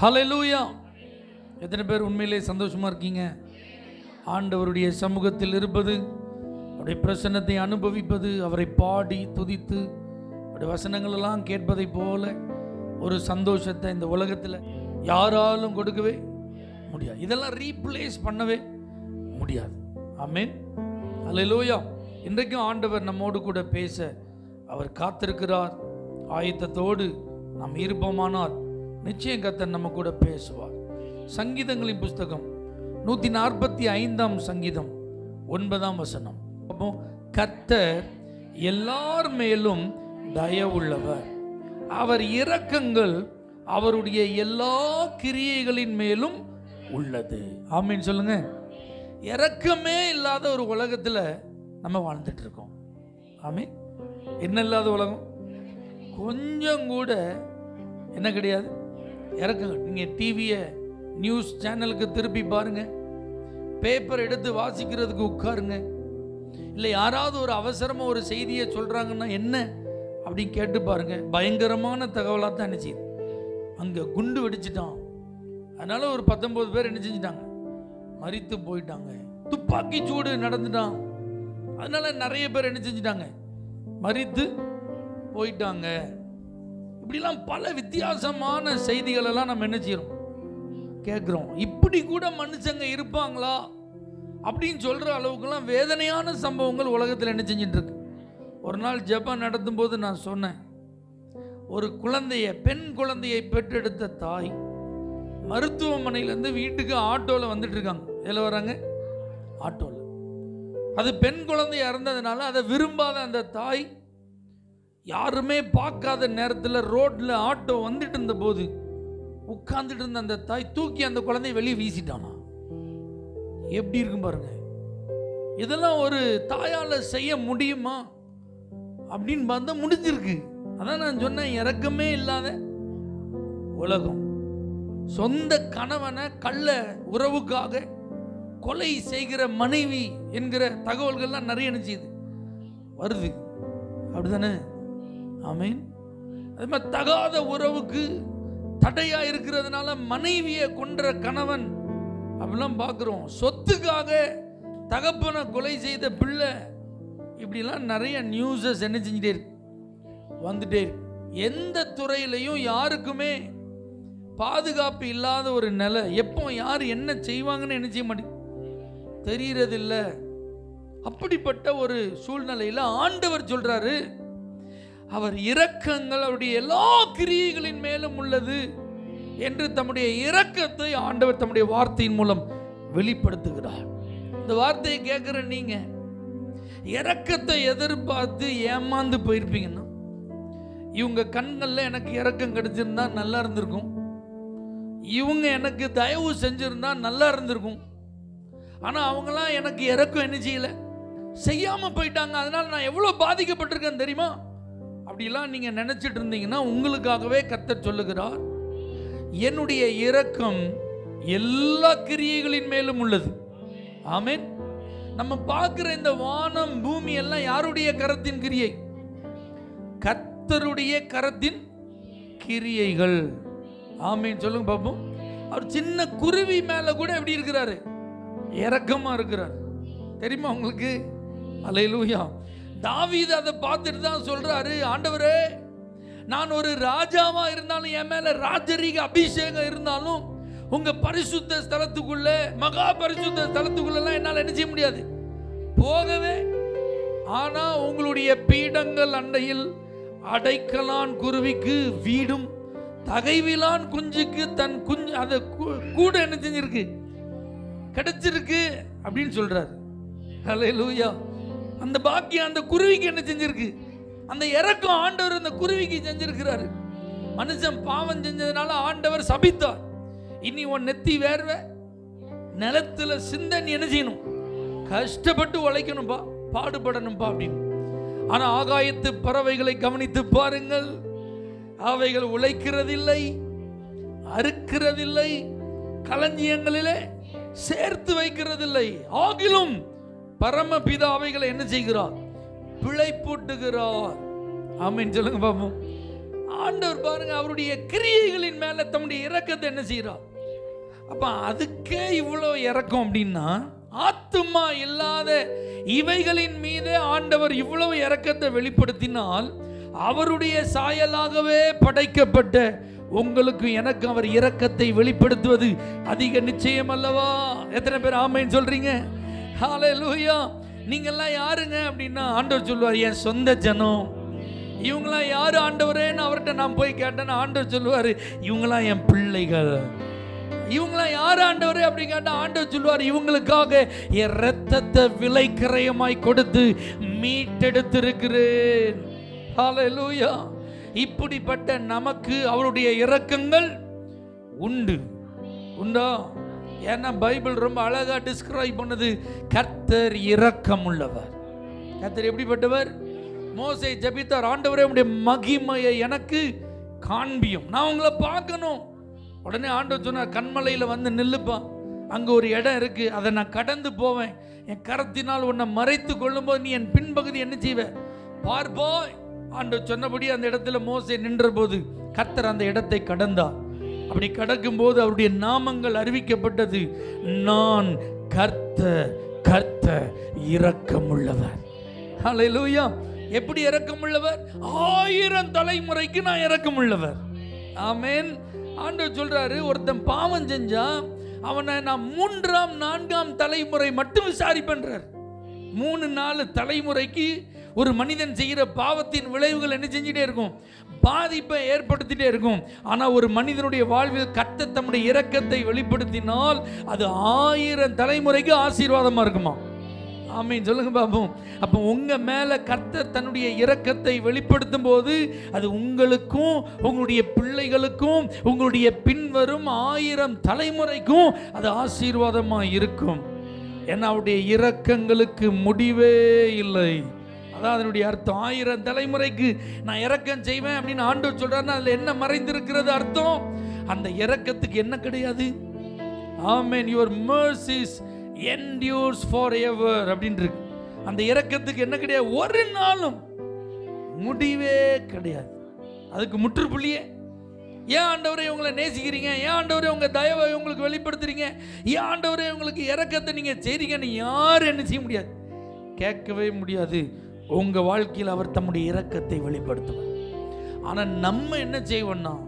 ஹalleluya எத்தனை பேர் உண்மையிலே சந்தோஷமாக இருக்கீங்க? ஆண்டவருடைய சமூகத்தில் இருப்பது அவருடைய பிரசன்னத்தை அனுபவிப்பது அவரை பாடி துதித்து அவருடைய வசனங்களெல்லாம் கேட்பதை போல ஒரு சந்தோஷத்தை இந்த உலகத்தில் யாராலும் கொடுக்கவே முடியாது. இதெல்லாம் ரீப்ளேஸ் பண்ணவே முடியாது. ஆமீன் அலையிலோயா இன்றைக்கும் ஆண்டவர் நம்மோடு கூட பேச அவர் காத்திருக்கிறார். ஆயத்தத்தோடு நாம் இருப்போமானார் நிச்சயம் கத்தன் நம்ம கூட பேசுவார். சங்கீதங்களின் புஸ்தகம் நூற்றி நாற்பத்தி ஐந்தாம் சங்கீதம் ஒன்பதாம் வசனம். அப்போ கத்தர் எல்லார் மேலும் தயவுள்ளவர். அவர் இரக்கங்கள் அவருடைய எல்லா கிரியைகளின் மேலும் உள்ளது. ஆமீன் சொல்லுங்க. இரக்கமே இல்லாத ஒரு உலகத்தில் நம்ம வாழ்ந்துட்டு இருக்கோம் ஆமீன். என்ன இல்லாத உலகம்? கொஞ்சம் கூட என்ன கிடையாது? இறக்குங்க. நீங்கள் டிவியை நியூஸ் சேனலுக்கு திருப்பி பாருங்கள் பேப்பர் எடுத்து வாசிக்கிறதுக்கு உட்காருங்க. இல்லை யாராவது ஒரு அவசரமாக ஒரு செய்தியை சொல்கிறாங்கன்னா என்ன அப்படின்னு கேட்டு பாருங்கள் பயங்கரமான தகவலாக தான் என்ன செய்யுது அங்கே குண்டு வெடிச்சிட்டான். அதனால் ஒரு பத்தொம்போது பேர் என்ன செஞ்சிட்டாங்க? மறித்து போயிட்டாங்க. துப்பாக்கி சூடு நடந்துட்டான். அதனால் நிறைய பேர் என்ன செஞ்சிட்டாங்க? மறித்து போயிட்டாங்க. இப்படிலாம் பல வித்தியாசமான செய்திகள் எல்லாம் நம்ம என்ன செய்யறோம்? கேட்குறோம். இப்படி கூட மனுஷங்க இருப்பாங்களா? அப்படின்னு சொல்கிற அளவுக்குலாம் வேதனையான சம்பவங்கள் உலகத்தில் என்ன செஞ்சுட்டு இருக்கு ஒரு நாள் ஜெபம் நடத்தும் போது நான் சொன்னேன். ஒரு குழந்தைய பெண் குழந்தையை பெற்றெடுத்த தாய் மருத்துவமனையிலேருந்து வீட்டுக்கு ஆட்டோவில் வந்துட்டு இருக்காங்க எதில் வராங்க? ஆட்டோவில் அது பெண் குழந்தை இறந்ததுனால அதை விரும்பாத அந்த தாய் யாருமே பார்க்காத நேரத்தில் ரோட்டில் ஆட்டோ வந்துட்டு இருந்த போது உட்கார்ந்துட்டு இருந்த அந்த தாய் தூக்கி அந்த குழந்தைய வெளியே வீசிட்டானா? எப்படி இருக்கும் பாருங்க. இதெல்லாம் ஒரு தாயால் செய்ய முடியுமா? அப்படின்னு பார்த்தா முடிஞ்சிருக்கு. அதான் நான் சொன்னேன் இறக்கமே இல்லாத உலகம். சொந்த கணவனை கள்ள உறவுக்காக கொலை செய்கிற மனைவி என்கிற தகவல்கள்லாம் நிறைய நினைச்சிது. வருது. அப்படிதானே ஆமீன். அது மாதிரி தகாத உறவுக்கு தடையா இருக்கிறதுனால மனைவியை கொன்ற கணவன் அப்படிலாம் பார்க்குறோம். சொத்துக்காக தகப்பனை கொலை செய்த பிள்ளை இப்படிலாம் நிறைய நியூஸஸ் என்ன செஞ்சுட்டே இருக்கு. வந்துட்டே இருக்கு. எந்த துறையிலையும் யாருக்குமே பாதுகாப்பு இல்லாத ஒரு நிலை. எப்போ யார் என்ன செய்வாங்கன்னு என்ன செய்ய மாட்டேங்குது தெரியறதில்ல. அப்படிப்பட்ட ஒரு சூழ்நிலையில் ஆண்டவர் சொல்கிறாரு அவர் இரக்கங்கள் அவருடைய எல்லா கிரியைகளின் மேலும் உள்ளது என்று தம்முடைய இரக்கத்தை ஆண்டவர் தம்முடைய வார்த்தையின் மூலம் வெளிப்படுத்துகிறார். இந்த வார்த்தையை கேட்குற நீங்க இரக்கத்தை எதிர்பார்த்து ஏமாந்து போயிருப்பீங்கன்னா இவங்க கண்களில் எனக்கு இரக்கம் கிடைச்சிருந்தா நல்லா இருந்திருக்கும். இவங்க எனக்கு தயவு செஞ்சுருந்தா நல்லா இருந்திருக்கும். ஆனால் அவங்களாம் எனக்கு இறக்கம் என்ன செய்யலை? செய்யாமல் போயிட்டாங்க. அதனால் நான் எவ்வளோ பாதிக்கப்பட்டிருக்கேன் தெரியுமா? அப்படிலாம் நீங்கள் நினச்சிட்டு இருந்தீங்கன்னா உங்களுக்காகவே கத்த சொல்லுகிறார். என்னுடைய இரக்கம் எல்லா கிரியைகளின் மேலும் உள்ளது. ஆமேன். நம்ம பார்க்குற இந்த வானம் பூமி எல்லாம் யாருடைய கரத்தின் கிரியை? கத்தருடைய கரத்தின் கிரியைகள். ஆமீன். சொல்லுங்க பாப்போம். அவர் சின்ன குருவி மேல கூட எப்படி இருக்கிறாரு? இரக்கமா இருக்கிறார். தெரியுமா உங்களுக்கு? அலையிலூயா. தாவீது அதை பார்த்துட்டு தான் சொல்றாரு ஆண்டவரே நான் ஒரு ராஜாவா இருந்தாலும் என் மேல ராஜரீக அபிஷேகம் இருந்தாலும் உங்க பரிசுத்த ஸ்தலத்துக்குள்ள மகா பரிசுத்த ஸ்தலத்துக்குள்ளலாம் என்னால் என்ன செய்ய முடியாது. போகவே ஆனா உங்களுடைய பீடங்கள் அண்டையில் அடைக்கலான் குருவிக்கு வீடும் தகைவிலான் குஞ்சுக்கு தன் குஞ்சு அதை கூ- கூட என்ன செஞ்சிருக்கு? கிடைச்சிருக்கு அப்படின்னு சொல்றாரு. ஹalleluya. அந்த பாக்கியம் அந்த குருவிக்கு என்ன செஞ்சிருக்கு? அந்த இறக்கம் ஆண்டவர் அந்த குருவிக்கு செஞ்சிருக்கிறாரு. மனுஷன் பாவம் செஞ்சதுனால ஆண்டவர் சபித்தார். இனி உன் நெத்தி வேர்வ நிலத்துல சிந்தன் என்ன செய்யணும்? கஷ்டப்பட்டு உழைக்கணும்பா பாடுபடணும்பா அப்படின்னு. ஆனா ஆகாயத்து பறவைகளை கவனித்து பாருங்கள். அவைகள் உழைக்கிறதில்லை அறுக்கிறதில்லை களஞ்சியங்களிலே சேர்த்து வைக்கிறதில்லை. ஆகிலும் பரமபிதா அவைகளை என்ன செய்கிறார்? பிழை போட்டுகிறார். ஆமீன். சொல்லுங்க பாப்போம் ஆண்டவர் பாருங்க அவருடைய கிரியைகளின் மேல தம்முடைய இறக்கத்தை என்ன செய்கிறார்? அப்ப அதுக்கே இவ்வளோ இறக்கம் அப்படின்னா ஆத்துமா இல்லாத இவைகளின் மீது ஆண்டவர் இவ்வளவு இறக்கத்தை வெளிப்படுத்தினால் அவருடைய சாயலாகவே படைக்கப்பட்ட உங்களுக்கு எனக்கு அவர் இரக்கத்தை வெளிப்படுத்துவது அதிக நிச்சயம் அல்லவா? எத்தனை பேர் ஆமைன்னு சொல்றீங்க? ஹalleluya நீங்கெல்லாம் யாருங்க அப்படின்னா ஆண்டவர் சொல்லுவார் என் சொந்த ஜனம். இவங்களாம் யார் ஆண்டவரேன்னு அவர்கிட்ட நான் போய் கேட்டேன்னு ஆண்டவர் சொல்லுவார் இவங்களாம் என் பிள்ளைகள். இவங்களாம் யார் ஆண்டவர் அப்படி கேட்டால் ஆண்டவர் சொல்லுவார் இவங்களுக்காக என் ரத்தத்தை விலை கிரயமாய் கொடுத்து மீட்டெடுத்திருக்கிறேன். லூயா இப்படிப்பட்ட நமக்கு அவருடைய இரக்கங்கள் உண்டு. உண்டா? ஏன்னா பைபிள் ரொம்ப அழகாக டிஸ்கிரைப் பண்ணது. கர்த்தர் இரக்கம் உள்ளவர் கர்த்தர் எப்படிப்பட்டவர்? மோசை ஜபித்தார். ஆண்டவரே உடைய மகிமையை எனக்கு காண்பியும். நான் உங்களை பார்க்கணும். உடனே ஆண்டவர் சொன்னார் கண்மலையில் வந்து நில்லுப்பா. அங்கே ஒரு இடம் இருக்குது அதை நான் கடந்து போவேன். என் கரத்தினால் உன்னை மறைத்து கொள்ளும்போது நீ என் பின்பகுதி என்ன செய்வ? பார்ப்போய் ஆண்டவர் சொன்னபடி அந்த இடத்துல மோசே நின்றபோது கர்த்தர் அந்த இடத்தை கடந்தார். அப்படி கடக்கும்போது அவருடைய நாமங்கள் அறிவிக்கப்பட்டது. நான் கர்த்த கர்த்த இரக்கமுள்ளவர். ஹalleluya எப்படி இரக்கமுள்ளவர்? ஆயிரம் தலைமுறைக்கு நான் இரக்கமுள்ளவர். ஆமேன் ஆண்டவர் சொல்றாரு ஒருத்தன் பாவம் செஞ்சா அவனை நான் மூன்றாம் நான்காம் தலைமுறை மட்டும் விசாரிப்பேன்றார். மூணு நாலு தலைமுறைக்கு ஒரு மனிதன் செய்கிற பாவத்தின் விளைவுகள் என்ன செஞ்சுட்டே இருக்கும்? பாதிப்பை ஏற்படுத்திட்டே இருக்கும். ஆனால் ஒரு மனிதனுடைய வாழ்வில் கத்த தம்முடைய இரக்கத்தை வெளிப்படுத்தினால் அது ஆயிரம் தலைமுறைக்கு ஆசீர்வாதமாக இருக்குமா? ஆமீன். சொல்லுங்க பாபும் அப்போ உங்கள் மேலே கர்த்தர் தன்னுடைய இரக்கத்தை வெளிப்படுத்தும் போது அது உங்களுக்கும் உங்களுடைய பிள்ளைகளுக்கும் உங்களுடைய பின்வரும் ஆயிரம் தலைமுறைக்கும் அது ஆசீர்வாதமாக இருக்கும். ஏன்னா அவருடைய இரக்கங்களுக்கு முடிவே இல்லை. அதான் அதனுடைய அர்த்தம். ஆயிரம் தலைமுறைக்கு நான் இறக்கம் செய்வேன் அப்படின்னு ஆண்டவர் சொல்றாருன்னா அதுல என்ன மறைந்திருக்கிறது அர்த்தம்? அந்த இறக்கத்துக்கு என்ன கிடையாது? Amen your mercies endures for அப்படின்னு இருக்கு. அந்த இறக்கத்துக்கு என்ன கிடையாது? ஒரு நாளும் முடிவே கிடையாது. அதுக்கு முற்றுப்புள்ளியே. ஏன் ஆண்டவரை உங்களை நேசிக்கிறீங்க? ஏன் ஆண்டவரை உங்கள் தயவை உங்களுக்கு வெளிப்படுத்துறீங்க? ஏன் ஆண்டவரை உங்களுக்கு இறக்கத்தை நீங்கள் செய்கிறீங்கன்னு யாரும் என்ன செய்ய முடியாது? கேட்கவே முடியாது. உங்க வாழ்க்கையில் அவர் தம்முடைய இரக்கத்தை வெளிப்படுத்துவார். ஆனா நம்ம என்ன செய்வோம்னா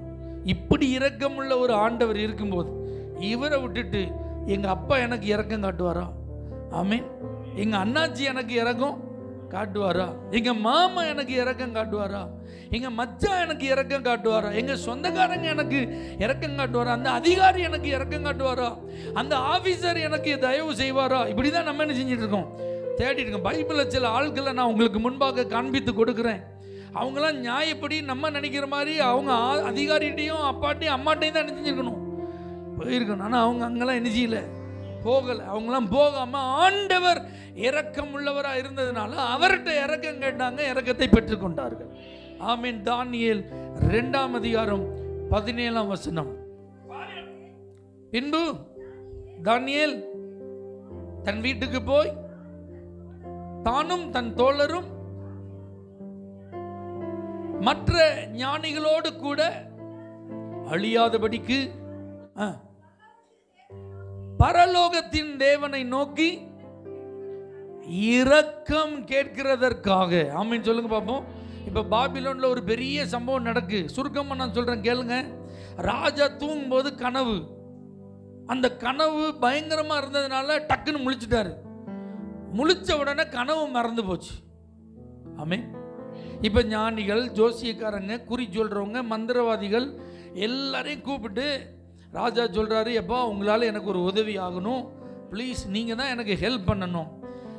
இப்படி இரக்கமுள்ள ஒரு ஆண்டவர் இருக்கும்போது இவரை விட்டுட்டு எங்க அப்பா எனக்கு இறக்கம் காட்டுவாரா? ஆமீன். எங்க அண்ணாச்சி எனக்கு இறக்கம் காட்டுவாரா? எங்க மாமா எனக்கு இறக்கம் காட்டுவாரா? எங்க மச்சான் எனக்கு இறக்கம் காட்டுவாரா? எங்க சொந்தக்காரங்க எனக்கு இறக்கம் காட்டுவாரா? அந்த அதிகாரி எனக்கு இறக்கம் காட்டுவாரா? அந்த ஆபீசர் எனக்கு தயவு செய்வாரா? இப்படிதான் நம்ம என்ன செஞ்சுட்டு இருக்கோம். தேடிடுங்க இருக்கோம் பைபிளில் சில ஆட்களை நான் உங்களுக்கு முன்பாக காண்பித்து கொடுக்குறேன். அவங்களாம் நியாயப்படி நம்ம நினைக்கிற மாதிரி அவங்க ஆ- அதிகாரிகிட்டையும் அப்பாட்டையும் அம்மாட்டையும் தான் நினைச்சிருக்கணும். போயிருக்கணும். ஆனால் அவங்க அங்கெல்லாம் என்ன போகலை. அவங்களாம் போகாம ஆண்டவர் இறக்கம் உள்ளவராக இருந்ததுனால அவர்கிட்ட இறக்கம் கேட்டாங்க இறக்கத்தை பெற்றுக்கொண்டார்கள் ஆமீன். தானியேல் ரெண்டாம் அதிகாரம் பதினேழாம் வசனம். பின்பு தானியேல் தன் வீட்டுக்கு போய் தானும் தன் தோழரும் மற்ற ஞானிகளோடு கூட அழியாதபடிக்கு ஆ, பரலோகத்தின் தேவனை நோக்கி இரக்கம் கேட்கிறதற்காக. ஆமீன் சொல்லுங்க பார்ப்போம் இப்போ பாபிலோன்ல ஒரு பெரிய சம்பவம் நடக்கு. சுருக்கமா நான் சொல்றேன் கேளுங்க. ராஜா தூங்கும்போது கனவு. அந்த கனவு பயங்கரமா இருந்ததுனால டக்குன்னு முழிச்சிட்டாரு. முழிச்ச உடனே கனவு மறந்து போச்சு. ஆமே இப்போ ஞானிகள் ஜோசியக்காரங்க குறி சொல்கிறவங்க மந்திரவாதிகள் எல்லாரையும் கூப்பிட்டு ராஜா சொல்கிறாரு எப்பா உங்களால் எனக்கு ஒரு உதவி ஆகணும். ப்ளீஸ் நீங்கள் தான் எனக்கு ஹெல்ப் பண்ணணும்.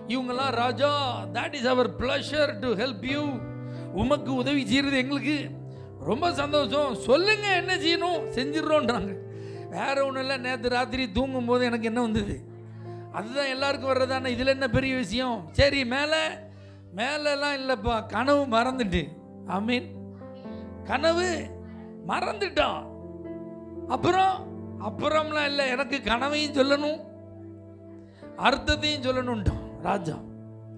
இவங்கெல்லாம் ராஜா that is our pleasure to help you உமக்கு உதவி செய்கிறது எங்களுக்கு ரொம்ப சந்தோஷம். சொல்லுங்கள் என்ன செய்யணும்? செஞ்சிடறோன்றாங்க வேறு ஒன்றும் இல்லை நேற்று ராத்திரி தூங்கும்போது எனக்கு என்ன வந்தது? அதுதான் எல்லாருக்கும் வர்றதானே இதில் என்ன பெரிய விஷயம்? சரி மேலே மேலெல்லாம் இல்லைப்பா. கனவு மறந்துட்டு. ஐ மீன் கனவு மறந்துட்டான் அப்புறம் அப்புறம்லாம் இல்லை. எனக்கு கனவையும் சொல்லணும். அர்த்தத்தையும் சொல்லணும்ட்டான் ராஜா.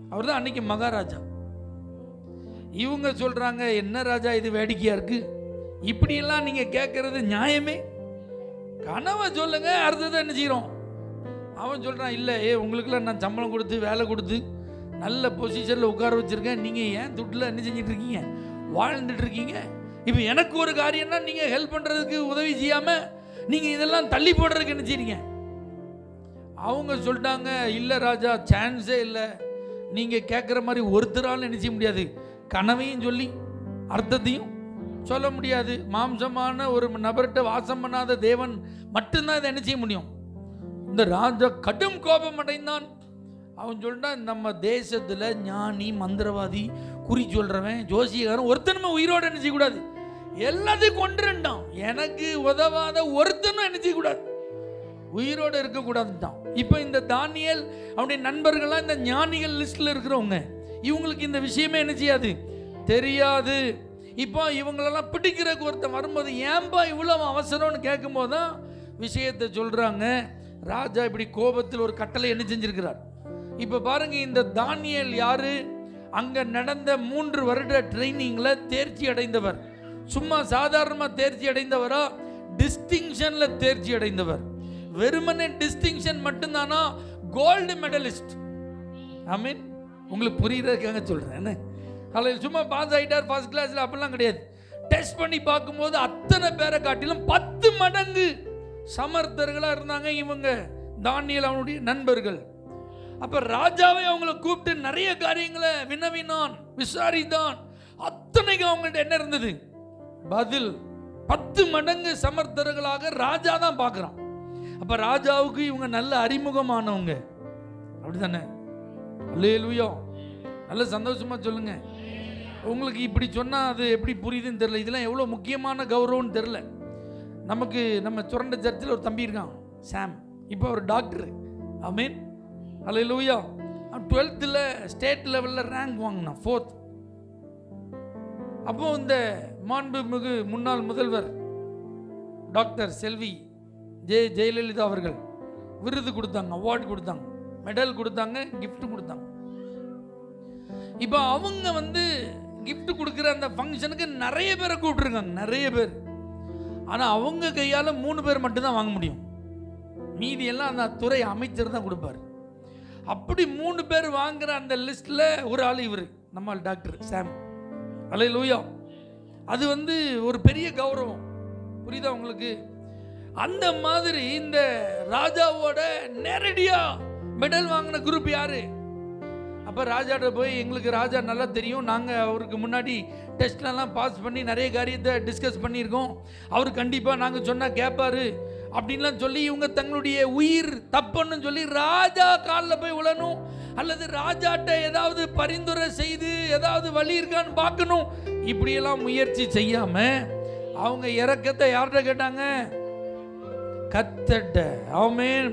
அவர் தான் அன்னைக்கு மகாராஜா. இவங்க சொல்கிறாங்க என்ன ராஜா இது வேடிக்கையாக இருக்குது இப்படியெல்லாம் நீங்கள் கேட்குறது நியாயமே? கனவை சொல்லுங்கள் அர்த்தத்தை என்ன செய்கிறோம் அவன் சொல்கிறான் இல்லை ஏ உங்களுக்குலாம் நான் சம்பளம் கொடுத்து வேலை கொடுத்து நல்ல பொசிஷனில் உட்கார வச்சுருக்கேன். நீங்கள் ஏன் துட்டில் என்ன செஞ்சுட்டு இருக்கீங்க? வாழ்ந்துட்டு இருக்கீங்க. இப்போ எனக்கு ஒரு காரியம்னா நீங்கள் ஹெல்ப் பண்ணுறதுக்கு உதவி செய்யாமல் நீங்கள் இதெல்லாம் தள்ளி போடுறதுக்கு என்ன செய்றீங்க? அவங்க சொல்லிட்டாங்க இல்லை ராஜா சான்ஸே இல்லை. நீங்கள் கேட்குற மாதிரி ஒருத்தராலும் என்ன செய்ய முடியாது. கனவையும் சொல்லி அர்த்தத்தையும் சொல்ல முடியாது. மாம்சமான ஒரு நபர்கிட்ட வாசம் பண்ணாத தேவன் மட்டும்தான் இதை என்ன செய்ய முடியும். இந்த ராஜா கடும் கோபம் அடைந்தான். அவன் சொல்லிட்டான் நம்ம தேசத்தில் ஞானி மந்திரவாதி குறி சொல்கிறவன் ஜோசியக்காரன் ஒருத்தனுமே உயிரோடு என்ன செய்யக்கூடாது? எல்லாத்தையும் கொண்டுருண்டான் எனக்கு உதவாத ஒருத்தனும் என்ன செய்யக்கூடாது? உயிரோடு இருக்கக்கூடாதுதான் இப்போ இந்த தானியல் அவனுடைய நண்பர்கள்லாம் இந்த ஞானிகள் லிஸ்ட்டில் இருக்கிறவங்க இவங்களுக்கு இந்த விஷயமே என்ன செய்யாது? தெரியாது. இப்போ இவங்களெல்லாம் பிடிக்கிறக்கு ஒருத்தன் வரும்போது ஏன்பா இவ்வளோ அவசரம்னு கேட்கும்போது தான் விஷயத்தை சொல்கிறாங்க ராஜா இப்படி கோபத்தில் ஒரு கட்டளை என்ன செஞ்சிருக்கிறார்? இப்போ பாருங்க இந்த தானியல் யாரு? அங்கே நடந்த மூன்று வருட ட்ரைனிங்கில் தேர்ச்சி அடைந்தவர். சும்மா சாதாரணமாக தேர்ச்சி அடைந்தவரா? டிஸ்டிங்ஷனில் தேர்ச்சி அடைந்தவர். வெறுமனே டிஸ்டிங்ஷன் மட்டும்தானா? Gold medalist. ஐ மீன் உங்களுக்கு புரியுறதுக்காக சொல்கிறேன் என்ன? அதில் சும்மா பாஸ் ஆகிட்டார் ஃபர்ஸ்ட் கிளாஸில் அப்படிலாம் கிடையாது. டெஸ்ட் பண்ணி பார்க்கும்போது அத்தனை பேரை காட்டிலும் பத்து மடங்கு சமர்த்தர்களாக இருந்தாங்க இவங்க. தானியல் அவனுடைய நண்பர்கள். அப்போ ராஜாவை அவங்கள கூப்பிட்டு நிறைய காரியங்களை வினவினான் விசாரித்தான். அத்தனைக்கு அவங்கள்ட்ட என்ன இருந்தது? பதில் பத்து மடங்கு சமர்த்தர்களாக ராஜா தான் பார்க்குறான். அப்போ ராஜாவுக்கு இவங்க நல்ல அறிமுகமானவங்க. அப்படிதானே அல்லேலூயா. நல்ல சந்தோஷமா சொல்லுங்க. உங்களுக்கு இப்படி சொன்னால் அது எப்படி புரியுதுன்னு தெரில இதெல்லாம் எவ்வளோ முக்கியமான கௌரவம்னு தெரில நமக்கு நம்ம சுரண்ட சர்ச்சில் ஒரு தம்பி இருக்கான் சாம். இப்போ ஒரு டாக்டர். அமீன் அல்லேலூயா அவன் டுவெல்த்தில் ஸ்டேட் லெவலில் ரேங்க் வாங்கினான் ஃபோர்த் அப்போது இந்த மாண்புமிகு முன்னாள் முதல்வர் டாக்டர் செல்வி ஜெய ஜெயலலிதா அவர்கள் விருது கொடுத்தாங்க அவார்டு கொடுத்தாங்க மெடல் கொடுத்தாங்க கிஃப்ட் கொடுத்தாங்க. இப்போ அவங்க வந்து கிஃப்ட் கொடுக்குற அந்த ஃபங்க்ஷனுக்கு நிறைய பேரை கூப்பிட்டுருக்காங்க நிறைய பேர். ஆனால் அவங்க கையால் மூணு பேர் மட்டும்தான் வாங்க முடியும். மீதி எல்லாம் அந்த துறை அமைச்சர் தான் கொடுப்பார். அப்படி மூணு பேர் வாங்குற அந்த லிஸ்ட்டில் ஒரு ஆள் இவர் நம்ம டாக்டர் சாம். அலை லூயா அது வந்து ஒரு பெரிய கௌரவம். புரியுதா உங்களுக்கு? அந்த மாதிரி இந்த ராஜாவோட நேரடியா மெடல் வாங்கின குரூப் யாரு? அப்போ ராஜாட்ட போய் எங்களுக்கு ராஜா நல்லா தெரியும். நாங்கள் அவருக்கு முன்னாடி டெஸ்ட்லலாம் பாஸ் பண்ணி நிறைய காரியத்தை டிஸ்கஸ் பண்ணியிருக்கோம். அவர் கண்டிப்பாக நாங்கள் சொன்னால் கேட்பார் அப்படின்லாம் சொல்லி இவங்க தங்களுடைய உயிர் தப்புன்னு சொல்லி ராஜா காலில் போய் விழணும் அல்லது ராஜாட்ட ஏதாவது பரிந்துரை செய்து ஏதாவது வழி இருக்கான்னு பார்க்கணும். இப்படியெல்லாம் முயற்சி செய்யாமல் அவங்க இறக்கத்தை யார்கிட்ட கேட்டாங்க? கத்தட்ட. அவன்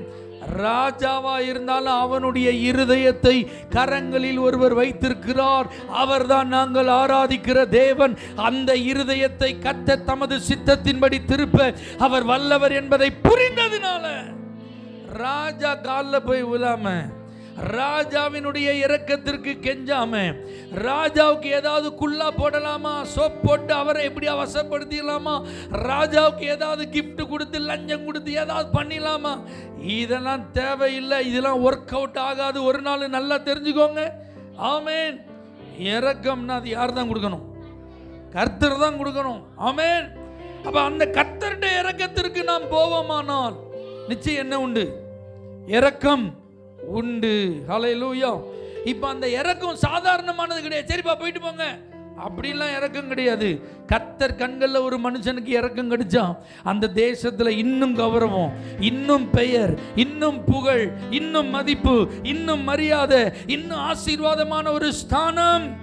ராஜாவா இருந்தாலும் அவனுடைய இருதயத்தை கரங்களில் ஒருவர் வைத்திருக்கிறார். அவர்தான் நாங்கள் ஆராதிக்கிற தேவன். அந்த இருதயத்தை கத்த தமது சித்தத்தின்படி திருப்ப அவர் வல்லவர் என்பதை புரிந்ததுனால ராஜா காலில் போய் விழாம ராஜாவினுடைய இறக்கத்திற்கு கெஞ்சாம ராஜாவுக்கு ஏதாவது குல்லா போடலாமா சோப் போட்டு அவரை எப்படி அவசப்படுத்திடலாமா ராஜாவுக்கு ஏதாவது கிஃப்ட் கொடுத்து லஞ்சம் கொடுத்து ஏதாவது பண்ணிடலாமா? இதெல்லாம் தேவையில்லை இதெல்லாம் ஒர்க் அவுட் ஆகாது. ஒரு நாள் நல்லா தெரிஞ்சுக்கோங்க. ஆமேன். இறக்கம்னா அது யார் தான் கொடுக்கணும்? கர்த்தர் தான் கொடுக்கணும். ஆமேன். அப்ப அந்த கர்த்தருடைய இறக்கத்திற்கு நாம் போவோமானால் நிச்சயம் என்ன உண்டு? இறக்கம் உண்டு. ஹalleluya இப்போ அந்த இறக்கம் சாதாரணமானது கிடையாது. சரிப்பா போயிட்டு போங்க. அப்படிலாம் இறக்கம் கிடையாது. கத்தர் கண்களில் ஒரு மனுஷனுக்கு இறக்கம் கிடைச்சா அந்த தேசத்தில் இன்னும் கௌரவம் இன்னும் பெயர் இன்னும் புகழ் இன்னும் மதிப்பு இன்னும் மரியாதை இன்னும் ஆசீர்வாதமான ஒரு ஸ்தானம்.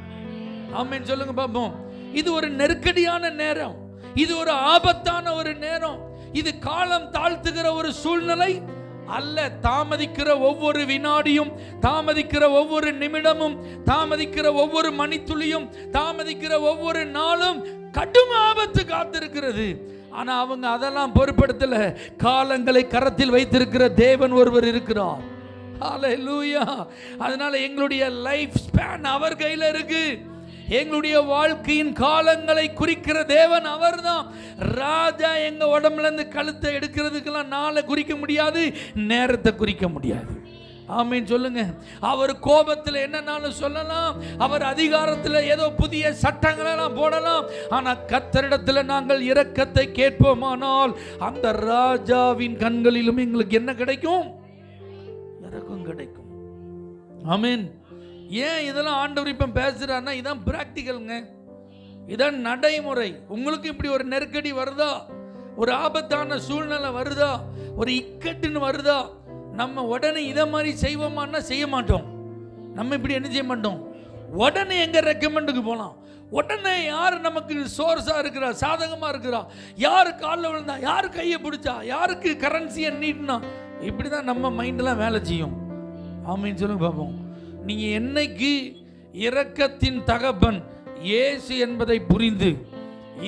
ஆமேன்னு சொல்லுங்க பாப்போம் இது ஒரு நெருக்கடியான நேரம். இது ஒரு ஆபத்தான ஒரு நேரம். இது காலம் தாழ்த்துகிற ஒரு சூழ்நிலை. அல்ல தாமதிக்கிற ஒவ்வொரு வினாடியும் தாமதிக்கிற ஒவ்வொரு நிமிடமும் தாமதிக்கிற ஒவ்வொரு மணித்துளியும் தாமதிக்கிற ஒவ்வொரு நாளும் கடும் ஆபத்து காத்திருக்கிறது. ஆனா அவங்க அதெல்லாம் பொருட்படுத்தல. காலங்களை கரத்தில் வைத்திருக்கிற தேவன் ஒருவர் இருக்கிறார். ஹalleluya அதனால எங்களுடைய லைஃப் ஸ்பேன் அவர் கையில் இருக்கு. எங்களுடைய வாழ்க்கையின் காலங்களை குறிக்கிற தேவன் அவர்தான். ராஜா எங்க உடம்புலேருந்து கழுத்தை எடுக்கிறதுக்கெல்லாம் நாளை குறிக்க முடியாது நேரத்தை குறிக்க முடியாது. ஆமீன் சொல்லுங்க. அவர் கோபத்தில் என்னன்னாலும் சொல்லலாம். அவர் அதிகாரத்தில் ஏதோ புதிய சட்டங்களெல்லாம் போடலாம். ஆனால் கத்தரிடத்தில் நாங்கள் இரக்கத்தை கேட்போமானால் அந்த ராஜாவின் கண்களிலும் எங்களுக்கு என்ன கிடைக்கும்? இரக்கம் கிடைக்கும். ஆமீன். ஏன் இதெல்லாம் ஆண்டவர் இப்போ பேசுகிறான்னா இதான் ப்ராக்டிக்கலுங்க இதான் நடைமுறை. உங்களுக்கு இப்படி ஒரு நெருக்கடி வருதா? ஒரு ஆபத்தான சூழ்நிலை வருதா? ஒரு இக்கட்டுன்னு வருதா? நம்ம உடனே இதை மாதிரி செய்வோமான்னா செய்ய மாட்டோம். நம்ம இப்படி என்ன செய்ய மாட்டோம்? உடனே எங்கே ரெக்கமெண்டுக்கு போகலாம் உடனே யார் நமக்கு சோர்ஸாக இருக்கிறா? சாதகமாக இருக்கிறா? யார் காலில் விழுந்தா? யார் கையை பிடிச்சா? யாருக்கு கரன்சியை நீட்டினா? இப்படி தான் நம்ம மைண்டெலாம் வேலை செய்யும். ஆமின்னு சொல்லுங்க பார்ப்போம் நீங்கள் என்னைக்கு இரக்கத்தின் தகப்பன்? இயேசு என்பதை புரிந்து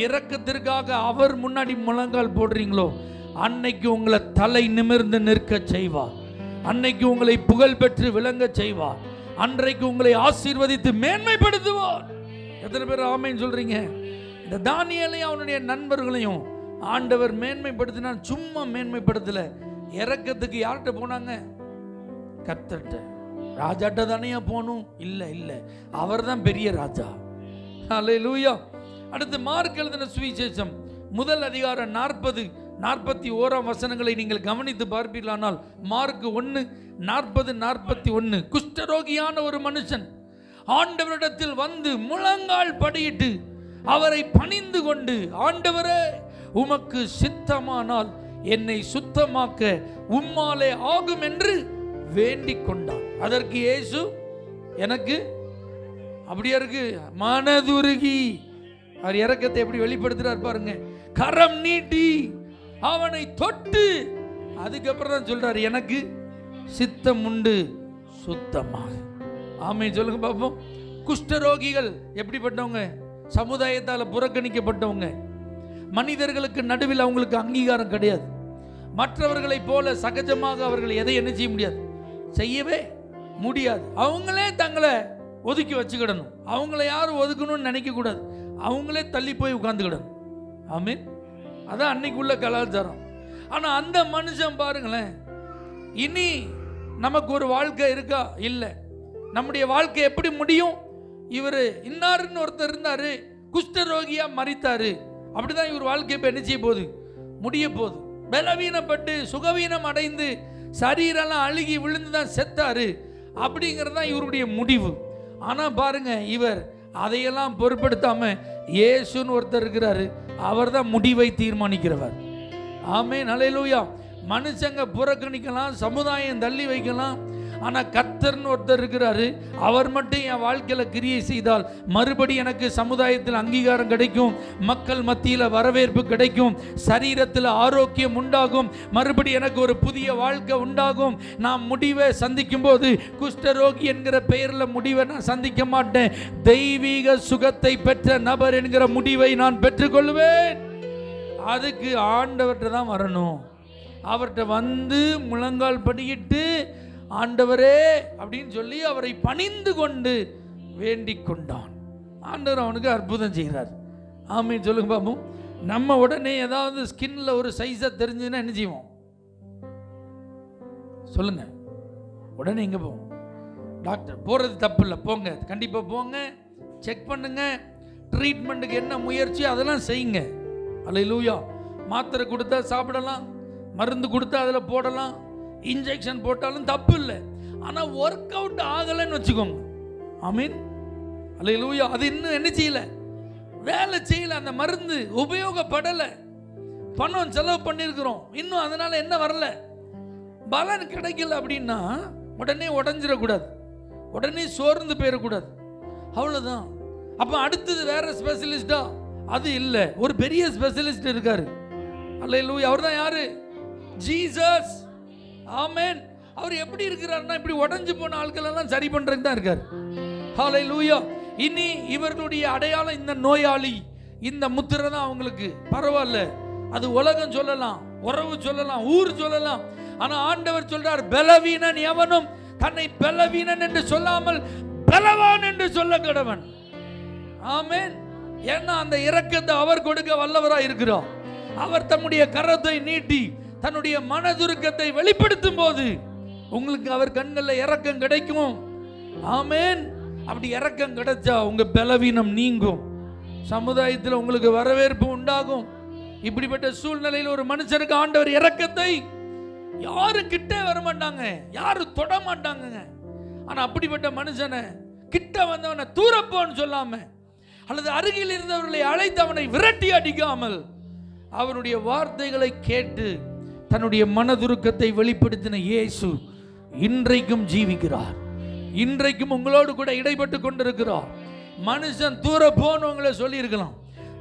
இரக்கத்திற்காக அவர் முன்னாடி முழங்கால் போடுறீங்களோ அன்னைக்கு உங்களை தலை நிமிர்ந்து நிற்க செய்வார் அன்னைக்கு உங்களை புகழ் பெற்று விளங்க செய்வார் அன்றைக்கு உங்களை ஆசீர்வதித்து மேன்மைப்படுத்துவார். எத்தனை பேர் ஆமைன்னு சொல்றீங்க? இந்த தானியலையும் அவனுடைய நண்பர்களையும் ஆண்டவர் மேன்மைப்படுத்தினான் சும்மா மேன்மைப்படுத்தல. இறக்கத்துக்கு யார்கிட்ட போனாங்க? கத்தட்ட ராஜாட்ட தானேயா போகணும்? இல்லை இல்லை. அவர் தான் பெரிய ராஜா. அல்லேலூயா அடுத்து மார்க் எழுதின சுவிசேஷம். முதல் அதிகாரம் நாற்பது நாற்பத்தி ஓராம் வசனங்களை நீங்கள் கவனித்து பார்ப்பீர்களானால் மார்க் ஒன்று நாற்பது நாற்பத்தி ஒன்று குஷ்டரோகியான ஒரு மனுஷன் ஆண்டவரிடத்தில் வந்து முழங்கால் படியிட்டு அவரை பணிந்து கொண்டு ஆண்டவரே உமக்கு சித்தமானால் என்னை சுத்தமாக்க உம்மாலே ஆகும் என்று வேண்டிக் கொண்டான் அதற்கு இயேசு எனக்கு அப்படியா இருக்கு மனதுருகி. அவர் இறக்கத்தை எப்படி வெளிப்படுத்துறார் பாருங்க. கரம் நீட்டி அவனை தொட்டு அதுக்கப்புறம் தான் சொல்றாரு எனக்கு சித்தம் உண்டு சுத்தமாக. ஆமை சொல்லுங்க பார்ப்போம் குஷ்டரோகிகள் எப்படிப்பட்டவங்க? சமுதாயத்தால் புறக்கணிக்கப்பட்டவங்க. மனிதர்களுக்கு நடுவில் அவங்களுக்கு அங்கீகாரம் கிடையாது. மற்றவர்களைப் போல சகஜமாக அவர்கள் எதை என்ன செய்ய முடியாது. செய்யவே முடியாது. அவங்களே தங்களை ஒதுக்கி வச்சுக்கிடணும். அவங்கள யாரும் ஒதுக்கணும்னு நினைக்கக்கூடாது அவங்களே தள்ளி போய் உட்காந்துக்கிடணும் ஆமீன். அதான் அன்னைக்குள்ள கலாச்சாரம். ஆனால் அந்த மனுஷன் பாருங்களேன் இனி நமக்கு ஒரு வாழ்க்கை இருக்கா? இல்லை. நம்முடைய வாழ்க்கை எப்படி முடியும்? இவர் இன்னாருன்னு ஒருத்தர் இருந்தார் குஷ்டரோகியாக மறித்தார் அப்படி தான் இவர் வாழ்க்கை இப்போ என்ன செய்ய போகுது? முடிய போகுது. பலவீனப்பட்டு சுகவீனம் அடைந்து சரீரெல்லாம் அழுகி விழுந்து தான் செத்தாரு. அப்படிங்கிறது தான் இவருடைய முடிவு. ஆனால் பாருங்க இவர் அதையெல்லாம் பொருட்படுத்தாம இயேசுன்னு ஒருத்தர் இருக்கிறாரு. அவர் தான் முடிவை தீர்மானிக்கிறவர். ஆமே நலையிலூயா மனுஷங்க புறக்கணிக்கலாம் சமுதாயம் தள்ளி வைக்கலாம். ஆனால் கத்தர்னு ஒருத்தர் இருக்கிறாரு அவர் மட்டும் என் வாழ்க்கையில் கிரியை செய்தால் மறுபடி எனக்கு சமுதாயத்தில் அங்கீகாரம் கிடைக்கும் மக்கள் மத்தியில் வரவேற்பு கிடைக்கும் சரீரத்தில் ஆரோக்கியம் உண்டாகும் மறுபடி எனக்கு ஒரு புதிய வாழ்க்கை உண்டாகும். நான் முடிவை சந்திக்கும் போது குஷ்டரோகி என்கிற பெயரில் முடிவை நான் சந்திக்க மாட்டேன். தெய்வீக சுகத்தை பெற்ற நபர் என்கிற முடிவை நான் பெற்றுக்கொள்வேன். அதுக்கு ஆண்டவர்கிட்ட தான் வரணும். அவர்கிட்ட வந்து முழங்கால் படியிட்டு ஆண்டவரே. அப்படின்னு சொல்லி அவரை பணிந்து கொண்டு வேண்டிக் கொண்டான். ஆண்டவர் அவனுக்கு அற்புதம் செய்கிறார். ஆமீன். சொல்லுங்க பாப்போம் நம்ம உடனே ஏதாவது ஸ்கின்ல ஒரு சைஸை தெரிஞ்சுன்னா என்ன செய்வோம்? சொல்லுங்க. உடனே எங்கே போவோம்? டாக்டர் போகிறது தப்பு இல்லை. போங்க. கண்டிப்பாக போங்க. செக் பண்ணுங்க. ட்ரீட்மெண்ட்டுக்கு என்ன முயற்சி அதெல்லாம் செய்யுங்க. அல்ல மாத்திரை கொடுத்தா சாப்பிடலாம். மருந்து கொடுத்தா அதில் போடலாம். இன்ஜெக்ஷன் போட்டாலும் தப்பு இல்லை. ஆனால் ஒர்க் அவுட் ஆகலைன்னு வச்சுக்கோங்க. ஆமீன் அல்ல அது இன்னும் என்ன செய்யல? வேலை செய்யல. அந்த மருந்து உபயோகப்படலை. பணம் செலவு பண்ணியிருக்கிறோம். இன்னும் அதனால என்ன வரல? பலன் கிடைக்கல அப்படின்னா உடனே உடஞ்சிடக்கூடாது. உடனே சோர்ந்து போயிடக்கூடாது. அவ்வளோதான் அப்போ அடுத்தது வேற ஸ்பெஷலிஸ்டா அது இல்லை. ஒரு பெரிய ஸ்பெஷலிஸ்ட் இருக்காரு. அல்ல லூய் அவர் தான் யாரு? ஜீசஸ் ஆமென். அவர் எப்படி இருக்கிறாருன்னா இப்படி உடஞ்சு போன ஆட்கள் எல்லாம் சரி பண்றதுக்கு தான் இருக்கார். ஹாலை லூயா இனி இவர்களுடைய அடையாளம் இந்த நோயாளி இந்த முத்திரை தான் அவங்களுக்கு. பரவாயில்ல. அது உலகம் சொல்லலாம் உறவு சொல்லலாம் ஊர் சொல்லலாம். ஆனா ஆண்டவர் சொல்றார் பலவீனன் எவனும் தன்னை பலவீனன் என்று சொல்லாமல் பலவான் என்று சொல்ல கடவன். ஆமேன். ஏன்னா அந்த இரக்கத்தை அவர் கொடுக்க வல்லவராய் இருக்கிறோம் அவர் தம்முடைய கரத்தை நீட்டி தன்னுடைய மனதுருக்கத்தை வெளிப்படுத்தும் போது உங்களுக்கு அவர் கண்களில் இறக்கம் கிடைக்கும். ஆமேன். அப்படி இறக்கம் கிடைச்சா உங்க பலவீனம் நீங்கும். சமுதாயத்தில் உங்களுக்கு வரவேற்பு உண்டாகும். இப்படிப்பட்ட சூழ்நிலையில் ஒரு மனுஷனுக்கு ஆண்டவர் இறக்கத்தை யாரு கிட்ட வர மாட்டாங்க யாரு தொட மாட்டாங்கங்க ஆனா அப்படிப்பட்ட மனுஷனை கிட்ட வந்தவனை தூரப்போன்னு சொல்லாம அல்லது அருகில் இருந்தவர்களை அழைத்து அவனை விரட்டி அடிக்காமல் அவருடைய வார்த்தைகளை கேட்டு தன்னுடைய மனதுருக்கத்தை வெளிப்படுத்தின இயேசு இன்றைக்கும் ஜீவிக்கிறார். இன்றைக்கும் உங்களோடு கூட இடைப்பட்டு கொண்டிருக்கிறார் மனுஷன் தூர போனவங்களை சொல்லியிருக்கலாம்.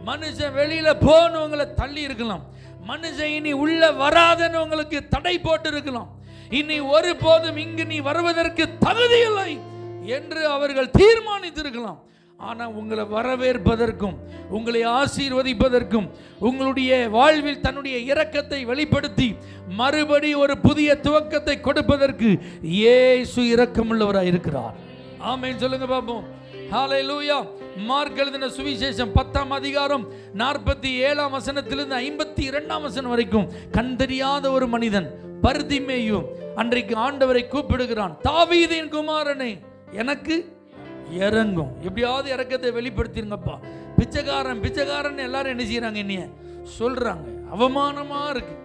மனுஷன் வெளியில போனவங்களை தள்ளி இருக்கலாம் மனுஷன் இனி உள்ள வராதன்னு உங்களுக்கு தடை போட்டு இருக்கலாம் இனி ஒருபோதும் இங்கு நீ வருவதற்கு தகுதி இல்லை என்று அவர்கள் தீர்மானித்திருக்கலாம். ஆனால் உங்களை வரவேற்பதற்கும் உங்களை ஆசீர்வதிப்பதற்கும் உங்களுடைய வாழ்வில் தன்னுடைய இரக்கத்தை வெளிப்படுத்தி மறுபடி ஒரு புதிய துவக்கத்தை கொடுப்பதற்கு ஏசு இரக்கமுள்ளவராய் இருக்கிறார். ஆமேன். சொல்லுங்க பாப்போம். லூயா மார்க் எழுதின சுவிசேஷம் பத்தாம் அதிகாரம் நாற்பத்தி ஏழாம் வசனத்திலிருந்து ஐம்பத்தி இரண்டாம் வசனம் வரைக்கும் கண் தெரியாத ஒரு மனிதன் பருதிமேயும் அன்றைக்கு ஆண்டவரை கூப்பிடுகிறான். தாவீதின் குமாரனை எனக்கு இறங்கும். எப்படியாவது இறக்கத்தை வெளிப்படுத்திருங்கப்பா. பிச்சைக்காரன் பிச்சைக்காரன் எல்லாரும் என்ன செய்கிறாங்க என்னைய? சொல்றாங்க. அவமானமா இருக்கு.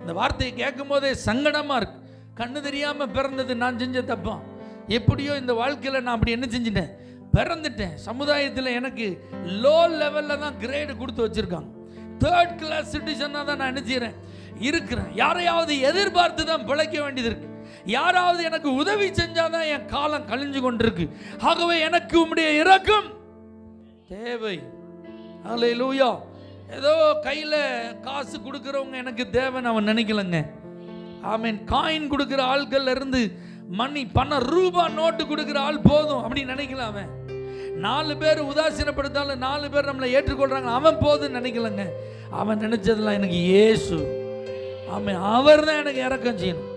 இந்த வார்த்தையை கேட்கும் போதே சங்கடமா இருக்கு. கண்ணு தெரியாம பிறந்தது நான் செஞ்ச தப்பா? எப்படியோ இந்த வாழ்க்கையில நான் அப்படி என்ன செஞ்சிட்டேன்? பிறந்துட்டேன். சமுதாயத்தில் எனக்கு லோ லெவலில் தான் கிரேடு கொடுத்து வச்சிருக்காங்க. தேர்ட் கிளாஸ் சிட்டிசனாக தான் நான் என்ன செய்கிறேன் இருக்கிறேன். யாரையாவது எதிர்பார்த்து தான் பிழைக்க வேண்டியது இருக்கு. யாராவது எனக்கு உதவி செஞ்சாதான் என் காலம் கழிஞ்சு கொண்டிருக்கு. ஆகவே எனக்கு உம்முடைய இறக்கம் தேவை. அல்லேலூயா ஏதோ கையில் காசு கொடுக்குறவங்க எனக்கு தேவைன்னு அவன் நினைக்கலங்க. ஆமீன் காயின் கொடுக்குற ஆள்கள் இருந்து மணி பண ரூபா நோட்டு கொடுக்குற ஆள் போதும் அப்படின்னு நினைக்கல அவன். நாலு பேர் உதாசீனப்படுத்தாலும் நாலு பேர் நம்மளை ஏற்றுக்கொள்றாங்க அவன் போதும்னு நினைக்கலங்க. அவன் நினைச்சதெல்லாம் எனக்கு இயேசு. ஆமாம் அவர் தான் எனக்கு இறக்கம் செய்யணும்.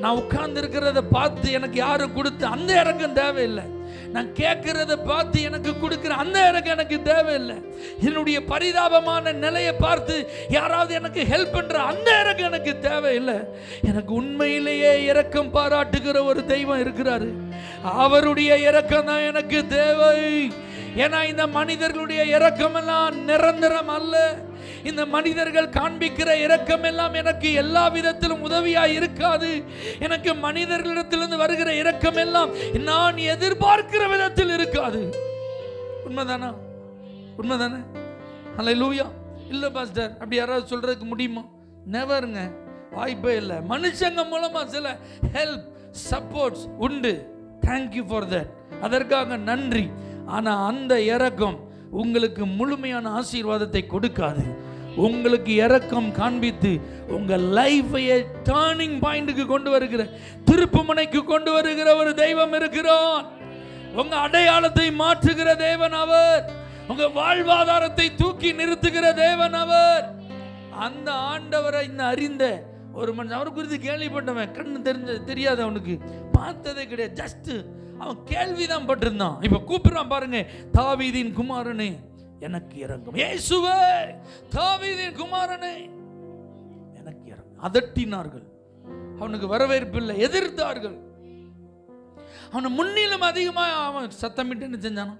நான் உட்கார்ந்து இருக்கிறத பார்த்து எனக்கு யாரும் கொடுத்து அந்த இறக்கம் தேவையில்லை. நான் கேட்கிறத பார்த்து எனக்கு கொடுக்கிற அந்த இறக்கம் எனக்கு தேவையில்லை. என்னுடைய பரிதாபமான நிலையை பார்த்து யாராவது எனக்கு ஹெல்ப் பண்ற அந்த இறக்கம் எனக்கு தேவையில்லை. எனக்கு உண்மையிலேயே இரக்கம் பாராட்டுகிற ஒரு தெய்வம் இருக்கிறாரு. அவருடைய இரக்கம் தான் எனக்கு தேவை. ஏன்னா இந்த மனிதர்களுடைய இறக்கமெல்லாம் நிரந்தரம் அல்ல. இந்த மனிதர்கள் காண்பிக்கிற இரக்கம் எல்லாம் எனக்கு எல்லா விதத்திலும் உதவியா இருக்காது. எனக்கு மனிதர்களிடத்திலிருந்து வருகிற இரக்கம் எல்லாம் நான் எதிர்பார்க்கிற விதத்தில் இருக்காது. உண்மைதானா? உண்மைதானே? அல்ல லூயா இல்ல பாஸ்டர் அப்படி யாராவது சொல்றதுக்கு முடியுமா? நெவருங்க வாய்ப்பே இல்லை. மனுஷங்க மூலமா சில ஹெல்ப் சப்போர்ட்ஸ் உண்டு. தேங்க்யூ ஃபார் தட் அதற்காக நன்றி. ஆனால் அந்த இறக்கம் உங்களுக்கு முழுமையான ஆசீர்வாதத்தை கொடுக்காது. உங்களுக்கு இரக்கம் காண்பித்து உங்கள் லைஃபையை டேர்னிங் பாயிண்ட்டுக்கு கொண்டு வருகிற திருப்பு முனைக்கு கொண்டு வருகிற ஒரு தெய்வம் இருக்கிறார். உங்க அடையாளத்தை மாற்றுகிற தேவன் அவர். உங்க வாழ்வாதாரத்தை தூக்கி நிறுத்துகிற தேவன் அவர். அந்த ஆண்டவரை இந்த அறிந்த ஒரு மனுஷன் அவர் குறித்து கேள்விப்பட்டவன் கண்ணு தெரிஞ்ச தெரியாது அவனுக்கு பார்த்ததே கிடையாது. ஜஸ்ட் அவன் கேள்விதான் பட்டிருந்தான். இப்ப கூப்பிடுறான் பாருங்க தாவீதின் குமாரனே. எனக்கு இறங்கும். இயேசுவே தாவீதின் குமாரனே. எனக்கு இறங்கும். அதட்டினார்கள். அவனுக்கு வரவேற்பு இல்லை எதிர்த்தார்கள். அவனை முன்னிலும் அதிகமாக அவன் சத்தமிட்டு என்ன செஞ்சானோ?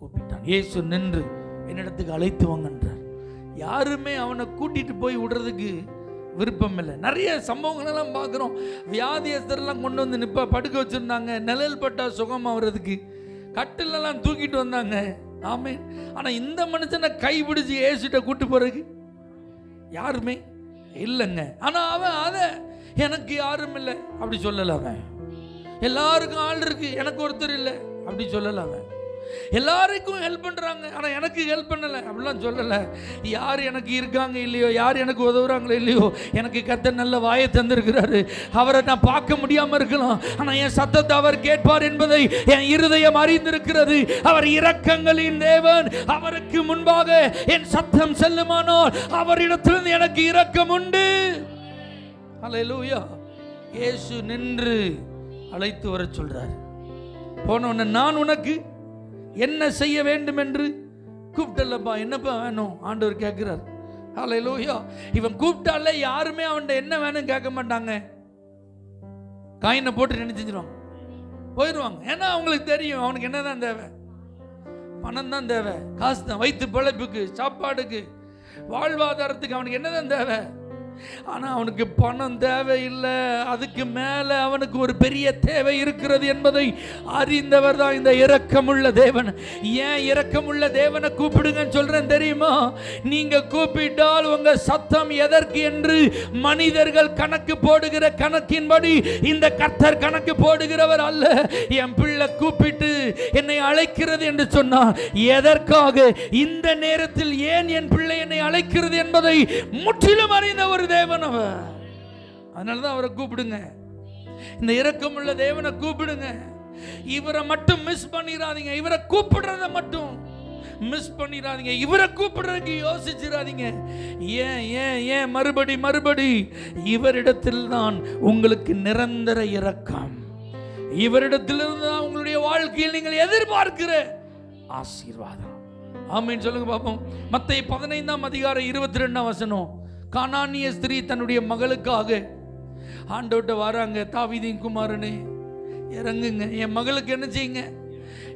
கூப்பிட்டான். இயேசு நின்று என்னிடத்துக்கு அழைத்து வாங்கன்றார் யாருமே அவனை கூட்டிட்டு போய் விடுறதுக்கு விருப்பம் இல்லை. நிறைய சம்பவங்களெல்லாம் பார்க்குறோம். வியாதியஸ்தரெல்லாம் கொண்டு வந்து நிப்ப படுக்க வச்சுருந்தாங்க. நிழல் பட்டா சுகமாக வர்றதுக்கு கட்டிலெல்லாம் தூக்கிட்டு வந்தாங்க. ஆமே ஆனால் இந்த மனுஷனை கைபிடிச்சு ஏசிட்ட கூட்டு போகிறதுக்கு யாருமே இல்லைங்க. ஆனால் அவன் அதை எனக்கு யாரும் இல்லை அப்படி சொல்லலை அவன். எல்லாருக்கும் ஆள் இருக்கு எனக்கு ஒருத்தர் இல்லை அப்படி சொல்லலை அவன். எல்லாருக்கும் ஹெல்ப் பண்ணுறாங்க ஆனால் எனக்கு ஹெல்ப் பண்ணலை. அப்படிலாம் சொல்லலை. யார் எனக்கு இருக்காங்க இல்லையோ யார் எனக்கு உதவுறாங்களோ இல்லையோ எனக்கு கத்த நல்ல வாயை தந்திருக்கிறாரு. அவரை நான் பார்க்க முடியாமல் இருக்கலாம். ஆனால் என் சத்தத்தை அவர் கேட்பார் என்பதை என் இருதயம் அறிந்திருக்கிறது. அவர் இரக்கங்களின் தேவன். அவருக்கு முன்பாக என் சத்தம் செல்லுமானால் அவரிடத்திலிருந்து எனக்கு இரக்கம் உண்டு. அலையலூயா இயேசு நின்று அழைத்து வரச் சொல்றார். போன உடனே நான் உனக்கு என்ன செய்ய வேண்டும் என்று கூப்பிட்டல்லப்பா என்னப்பா வேணும்? ஆண்டவர் கேட்கிறார். ஹalleluya இவன் கூப்பிட்டாலே யாருமே அவன்கிட்ட என்ன வேணும் கேட்க மாட்டாங்க. காயினை போட்டு என்ன போயிடுவாங்க. ஏன்னா அவங்களுக்கு தெரியும் அவனுக்கு என்னதான் தேவை? பணம் தான் தேவை. காசு தான். வயிற்று பிழைப்புக்கு சாப்பாடுக்கு வாழ்வாதாரத்துக்கு அவனுக்கு என்னதான் தேவை? ஆனால் அவனுக்கு பணம் தேவையில்லை. அதுக்கு மேலே அவனுக்கு ஒரு பெரிய தேவை இருக்கிறது என்பதை அறிந்தவர் தான் இந்த இரக்கமுள்ள தேவன். ஏன் இரக்கமுள்ள தேவனை கூப்பிடுங்கன்னு சொல்றேன் தெரியுமா? நீங்க கூப்பிட்டால் உங்க சத்தம் எதற்கு என்று மனிதர்கள் கணக்கு போடுகிற கணக்கின்படி இந்த கர்த்தர் கணக்கு போடுகிறவர் அல்ல. என் பிள்ளை கூப்பிட்டு என்னை அழைக்கிறது என்று சொன்னால் எதற்காக? இந்த நேரத்தில் ஏன் என் பிள்ளை என்னை அழைக்கிறது என்பதை முற்றிலும் அறிந்த ஒரு தேவன் அவர் அதனால தான் அவரை கூப்பிடுங்க. இந்த இரக்கமுள்ள தேவனை கூப்பிடுங்க. இவரை மட்டும் மிஸ் பண்ணிடாதீங்க இவரை கூப்பிடுறத மட்டும் மிஸ் பண்ணிடாதீங்க இவரை கூப்பிடுறதுக்கு யோசிச்சிடாதீங்க ஏன் ஏன் ஏன்? மறுபடி மறுபடி. இவரிடத்தில் தான் உங்களுக்கு நிரந்தர இரக்கம். இவரிடத்திலிருந்து தான் உங்களுடைய வாழ்க்கையில் நீங்கள் எதிர்பார்க்கிற ஆசீர்வாதம். ஆமீன். சொல்லுங்க பாப்போம். மற்ற பதினைந்தாம் அதிகாரம் இருபத்தி ரெண்டாம் வசனம். கானானிய ஸ்திரீ தன்னுடைய மகளுக்காக ஆண்டோட்ட வராங்க தாவீதின் குமாரனே இறங்குங்க. என் மகளுக்கு என்ன செய்யுங்க?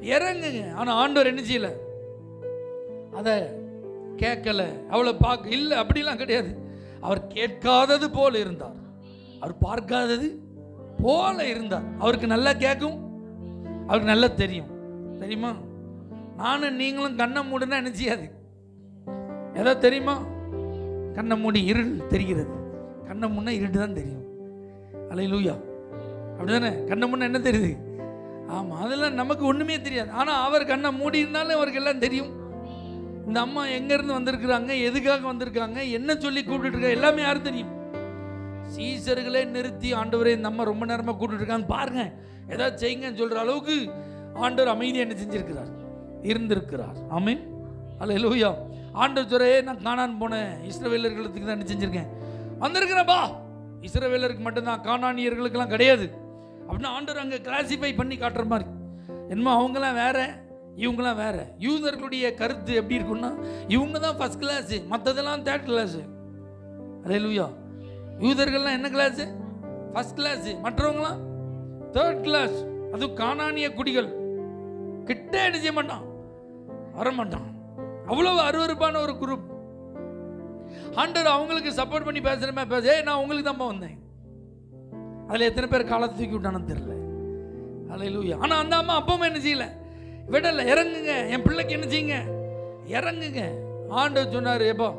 இறங்குங்க. ஆனால் ஆண்டவர் என்ன செய்யல? அதை கேட்கல. அவளை பார்க்க இல்லை அப்படிலாம் கிடையாது. அவர் கேட்காதது போல இருந்தார். அவர் பார்க்காதது போல இருந்தார். அவருக்கு நல்லா கேட்கும். அவருக்கு நல்லா தெரியும். தெரியுமா? நானும் நீங்களும் கண்ணை மூடுனா என்ன செய்யாது? எதோ தெரியுமா? கண்ணை மூடி இருள் தெரிகிறது. கண்ணை முன்னே இருட்டு தான் தெரியும். அலை லூயா அப்படிதானே? கண்ணை முன்ன என்ன தெரியுது? ஆமாம் அதெல்லாம் நமக்கு ஒன்றுமே தெரியாது. ஆனால் அவர் கண்ணை மூடி இருந்தாலும் அவருக்கு எல்லாம் தெரியும். இந்த அம்மா எங்கேருந்து வந்திருக்கிறாங்க எதுக்காக வந்திருக்காங்க என்ன சொல்லி கூப்பிட்டுட்டு எல்லாமே யாரும் தெரியும்? சீசர்களே நிறுத்தி ஆண்டவரே இந்த அம்மா ரொம்ப நேரமாக கூப்பிட்டுருக்காங்க பாருங்கள் பாருங்க. ஏதாவது செய்யுங்கன்னு சொல்கிற அளவுக்கு ஆண்டவர் அமைதியாக என்ன செஞ்சிருக்கிறார்? இருந்திருக்கிறார். ஆமென் அல்ல லூயா ஆண்டவர் சொல்றே நான் காணான் போனேன். இஸ்ரவேலர்களுக்கு தான் என்ன செஞ்சிருக்கேன்? வந்திருக்கிறேன்பா இஸ்ரவேலருக்கு மட்டும்தான் காணானியர்களுக்கெல்லாம் கிடையாது. அப்படின்னா ஆண்டவர் அங்கே கிளாசிஃபை பண்ணி காட்டுற மாதிரி. என்னமோ அவங்களாம் வேற இவங்களாம் வேற. யூதர்களுடைய கருத்து எப்படி இருக்குன்னா இவங்க தான் ஃபர்ஸ்ட் கிளாஸு மற்றதெல்லாம் தேர்ட் கிளாஸு அதே லூயா யூதர்கள்லாம் என்ன கிளாஸு ஃபர்ஸ்ட் கிளாஸு மற்றவங்களாம் தேர்ட் கிளாஸ் அதுவும் காணானிய குடிகள். கிட்ட அடிச்ச மாட்டான்? வர மாட்டான் அவ்வளவு அருவருப்பான ஒரு குரூப். ஆண்டவர் அவங்களுக்கு சப்போர்ட் பண்ணி பேசுகிறமே பேச ஏ நான் உங்களுக்கு தான்ப்பா வந்தேன். அதில் எத்தனை பேர் காலத்தை தூக்கி விட்டானு தெரியல. அலையிலூயா ஆனால் அந்த அம்மா அப்பவும் என்ன செய்யல? விடல இறங்குங்க. என் பிள்ளைக்கு என்ன செய்யுங்க? இறங்குங்க. ஆண்டவர் சொன்னார் எப்போ?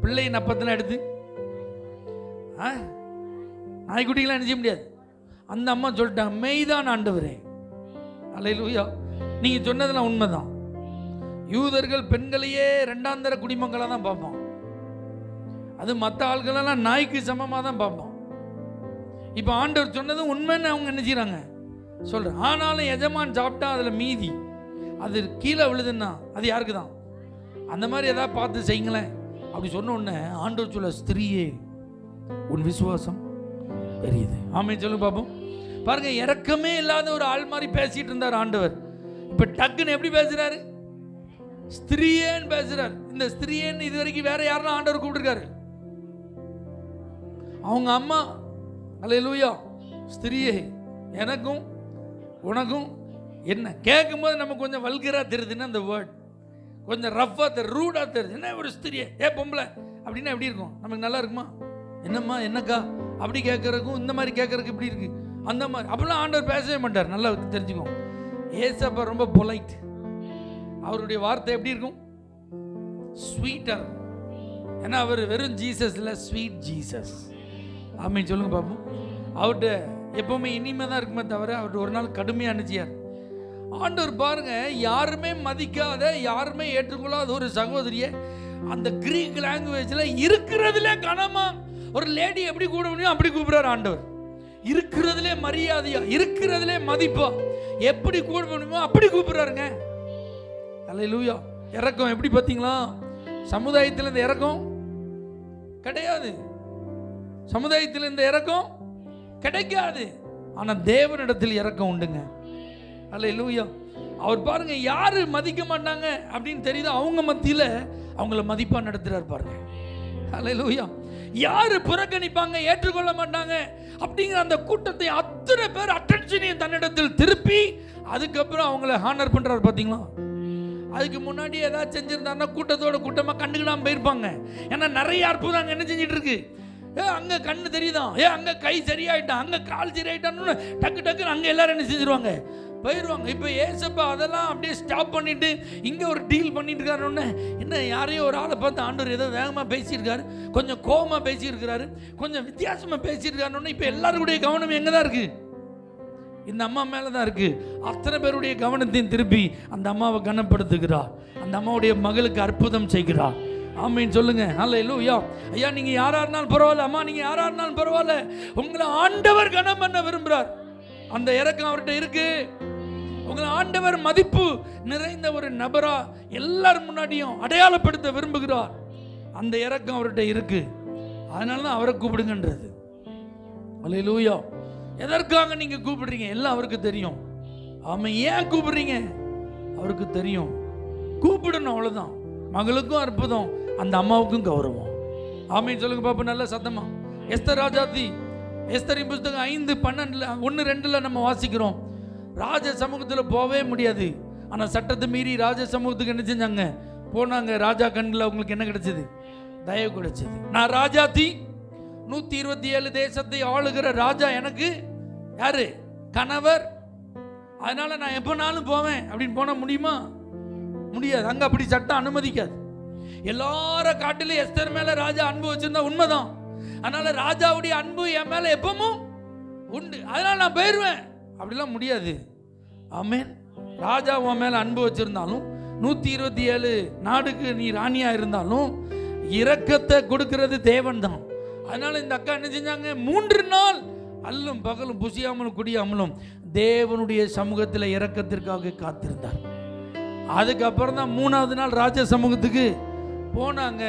பிள்ளை நப்பத்தெல்லாம் எடுத்து. ஆ? நாய்க்குட்டிகளாம் என்ன செய்ய முடியாது. அந்த அம்மா சொல்லிட்டாங்க மெய்தான் ஆண்டவரே. அலையிலூயா நீங்கள் சொன்னதெல்லாம் உண்மைதான். யூதர்கள் பெண்களையே ரெண்டாந்தர குடிமங்களாக தான் பார்ப்போம். அது மற்ற ஆள்களெல்லாம் நாய்க்கு சமமாக தான் பார்ப்போம். இப்போ ஆண்டவர் சொன்னது உண்மைன்னு அவங்க என்ன செய்கிறாங்க சொல்கிறேன் ஆனாலும் எஜமான் சாப்பிட்டா அதில் மீதி. அது கீழே விழுதுன்னா அது யாருக்கு தான்? அந்த மாதிரி எதாவது பார்த்து செய்யுங்களேன். அப்படி சொன்ன உடனே ஆண்டவர் சொல்ல ஸ்திரீயே உன் விசுவாசம் பெரியது. ஆமே சொல்லு பார்ப்போம் பாருங்க இறக்கமே இல்லாத ஒரு ஆள் மாதிரி பேசிட்டு இருந்தார் ஆண்டவர். இப்போ டக்குன்னு எப்படி பேசுகிறாரு ஸ்திரியேன்னு பேசுறார். இந்த ஸ்திரியேன்னு இது வரைக்கும் வேற யாரெல்லாம் ஆண்டவர் கூப்பிட்டுருக்காரு. அவங்க அம்மா அல்லேலூயா ஸ்திரீயே எனக்கும் உனக்கும் என்ன கேட்கும்போது நம்ம கொஞ்சம் வல்கராக தெரியுதுன்னா அந்த வேர்ட் கொஞ்சம் ரஃப்பாக தெரியுது ரூடாக தெரியுது. என்ன ஒரு ஸ்திரியே ஏ பொம்பளை. அப்படின்னா எப்படி இருக்கும்? நமக்கு நல்லா இருக்குமா? என்னம்மா என்னக்கா? அப்படி கேட்குறக்கும் இந்த மாதிரி கேட்கறதுக்கு இப்படி இருக்குது அந்த மாதிரி. அப்படிலாம் ஆண்டவர் பேசவே மாட்டார். நல்லா தெரிஞ்சுக்கோ ஏசப்பா ரொம்ப பொலைட் அவருடைய வார்த்தை எப்படி இருக்கும்? ஸ்வீட்டர் ஏன்னா அவர் வெறும் ஜீசஸ் இல்லை ஸ்வீட் ஜீசஸ் ஆமீன். சொல்லுங்க பாப்போம். அவர்கிட்ட எப்பவுமே இனிமே தான் இருக்குமே தவிர அவர்கிட்ட ஒரு நாள் கடுமையாக அனுச்சியார். ஆண்டவர் பாருங்க யாருமே மதிக்காத யாருமே ஏற்றுக்கொள்ளாத ஒரு சகோதரியை அந்த கிரீக் லாங்குவேஜில் இருக்கிறதுல கனமா ஒரு லேடி எப்படி கூட முடியும் அப்படி கூப்பிடுறாரு ஆண்டவர். இருக்கிறதுலே மரியாதையா இருக்கிறதுலே மதிப்பா எப்படி கூட முடியுமோ அப்படி கூப்பிடுறாருங்க. அல்லேலூயா இறக்கம் எப்படி பார்த்தீங்களா? சமுதாயத்தில் இந்த இறக்கம் கிடையாது. சமுதாயத்தில் இந்த இறக்கம் கிடைக்காது. ஆனால் தேவனிடத்தில் இறக்கம் உண்டுங்க. அல்ல லூயா அவர் பாருங்க யாரு மதிக்க மாட்டாங்க அப்படின்னு தெரியுது? அவங்க மத்தியில் அவங்கள மதிப்பாக நடத்துறாரு பாருங்க. ஹalleluya யாரு புறக்கணிப்பாங்க ஏற்றுக்கொள்ள மாட்டாங்க அப்படிங்கிற அந்த கூட்டத்தை அத்தனை பேர் அட்டென்ஷனையும் தன்னிடத்தில் திருப்பி அதுக்கப்புறம் அவங்கள ஹானர் பண்ணுறாரு பார்த்தீங்களா அதுக்கு முன்னாடி ஏதாவது செஞ்சிருந்தாருன்னா கூட்டத்தோட கூட்டமாக கண்டுக்கிடாம போயிருப்பாங்க. ஏன்னா நிறைய அற்புதம் அங்கே என்ன செஞ்சிட்டு இருக்கு ஏ அங்கே கண்ணு தெரியுதான் ஏ அங்கே கை சரியாயிட்டான் அங்கே கால் சரியாயிட்டான்னு டக்கு டக்குன்னு அங்கே எல்லாரும் என்ன செஞ்சிருவாங்க? போயிடுவாங்க இப்போ ஏசப்பா அதெல்லாம் அப்படியே ஸ்டாப் பண்ணிட்டு இங்கே ஒரு டீல் பண்ணிட்டு இருக்காருன்னு என்ன யாரையும் ஒரு ஆளை பார்த்து ஆண்டவர் ஏதோ வேகமாக பேசியிருக்காரு கொஞ்சம் கோபமாக பேசியிருக்கிறாரு கொஞ்சம் வித்தியாசமாக பேசியிருக்காருன்னு இப்போ எல்லாருடைய கவனம் எங்கே தான் இருக்குது இந்த அம்மா மேலே தான் இருக்கு. அத்தனை பேருடைய கவனத்தையும் திருப்பி அந்த அம்மாவை கனப்படுத்துகிறார். அந்த அம்மாவுடைய மகளுக்கு அற்புதம் செய்கிறார். ஆமைன்னு சொல்லுங்க. அல்ல இல்லையா ஐயா நீங்க யாரா இருந்தாலும் பரவாயில்ல. அம்மா நீங்க யாரா இருந்தாலும் பரவாயில்ல. உங்களை ஆண்டவர் கனம் பண்ண விரும்புறார். அந்த இறக்கம் அவர்கிட்ட இருக்கு. உங்களை ஆண்டவர் மதிப்பு நிறைந்த ஒரு நபரா எல்லார் முன்னாடியும் அடையாளப்படுத்த விரும்புகிறார். அந்த இறக்கம் அவர்கிட்ட இருக்கு. அதனால தான் அவரை கூப்பிடுங்கன்றது. அல்ல லூயா எதற்காக நீங்க கூப்பிடுறீங்க? எல்லாம் அவருக்கு தெரியும். அவன் ஏன் கூப்பிடுறீங்க? அவருக்கு தெரியும். கூப்பிடணும் அவ்வளவுதான். மகளுக்கும் அற்புதம் அந்த அம்மாவுக்கும் கௌரவம். ஆமைன்னு சொல்லுங்க பாப்பா நல்ல சத்தமா? எஸ்தர் ராஜாதி எஸ்தரின் புஸ்தகம் ஐந்து பன்னெண்டுல ஒன்று ரெண்டுல நம்ம வாசிக்கிறோம். ராஜ சமூகத்தில் போகவே முடியாது. ஆனால் சட்டத்தை மீறி ராஜ சமூகத்துக்கு என்ன செஞ்சாங்க? போனாங்க. ராஜா கண்களில் அவங்களுக்கு என்ன கிடைச்சது? தயவு கிடைச்சது. நான் ராஜாதி நூற்றி இருபத்தி ஏழு தேசத்தை ஆளுகிற ராஜா எனக்கு. யாரு? கணவர். அதனால நான் எப்போனாலும் போவேன். அப்படின்னு போனால் முடியுமா? முடியாது. அங்க அப்படி சட்டம் அனுமதிக்காது. எல்லார காட்டிலும் எஸ்தர் மேல ராஜா அன்பு வச்சிருந்தா உண்மைதான். அதனால ராஜாவுடைய அன்பு என் மேல எப்பவும் உண்டு. அதனால நான் போயிடுவேன் அப்படிலாம் முடியாது. ஆமேன். ராஜா உன் மேல அன்பு வச்சிருந்தாலும் நூத்தி இருபத்தி ஏழு நாடுக்கு நீ ராணியா இருந்தாலும் இரக்கத்தை கொடுக்கறது தேவன் தான் அதனால இந்த அக்கா என்ன செஞ்சாங்க? மூன்று நாள் அல்லும் பகலும் புசியாமலும் குடியாமலும் தேவனுடைய சமூகத்தில் இறக்கத்திற்காக காத்திருந்தார். அதுக்கப்புறம் தான் மூணாவது நாள் ராஜ சமூகத்துக்கு போனாங்க.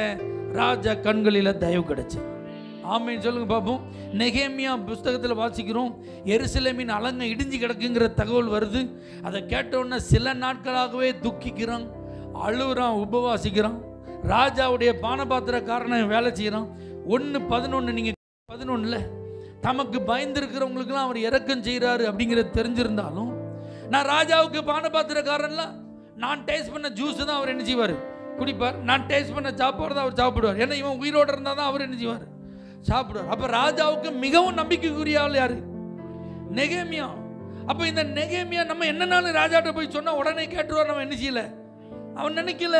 ராஜா கண்களில் தயவு கிடைச்சு. ஆமைன்னு சொல்லுங்க பார்ப்போம் நெகேமியா புஸ்தகத்தில் வாசிக்கிறோம். எருசலேமின் அலங்க இடிஞ்சு கிடக்குங்கிற தகவல் வருது. அதை கேட்டவுடனே சில நாட்களாகவே துக்கிக்கிறான் அழுகுறான் உபவாசிக்கிறான். ராஜாவுடைய பானபாத்திரக்காரனை வேலை செய்கிறான் ஒன்று பதினொன்று நீங்கள் பதினொன்றில் தமக்கு பயந்துருக்கிறவங்களுக்கெல்லாம் அவர் இறக்கம் செய்கிறாரு அப்படிங்கிறது தெரிஞ்சிருந்தாலும் நான் ராஜாவுக்கு பானபாத்திரக்காரன்லாம் நான் டேஸ்ட் பண்ண ஜூஸ் தான் அவர் என்ன செய்வார்? குடிப்பார். நான் டேஸ்ட் பண்ண சாப்பாடு தான் அவர் சாப்பிடுவார். ஏன்னா இவன் உயிரோடு இருந்தால் தான் அவர் என்ன செய்வார்? சாப்பிடுவார். அப்போ ராஜாவுக்கு மிகவும் நம்பிக்கைக்குரிய ஆள் யார்? நெகேமியா. அப்போ இந்த நெகேமியா நம்ம என்னன்னாலும் ராஜாட்ட போய் சொன்னால் உடனே கேட்டுருவார் நம்ம என்ன செய்யல? அவன் நினைக்கல.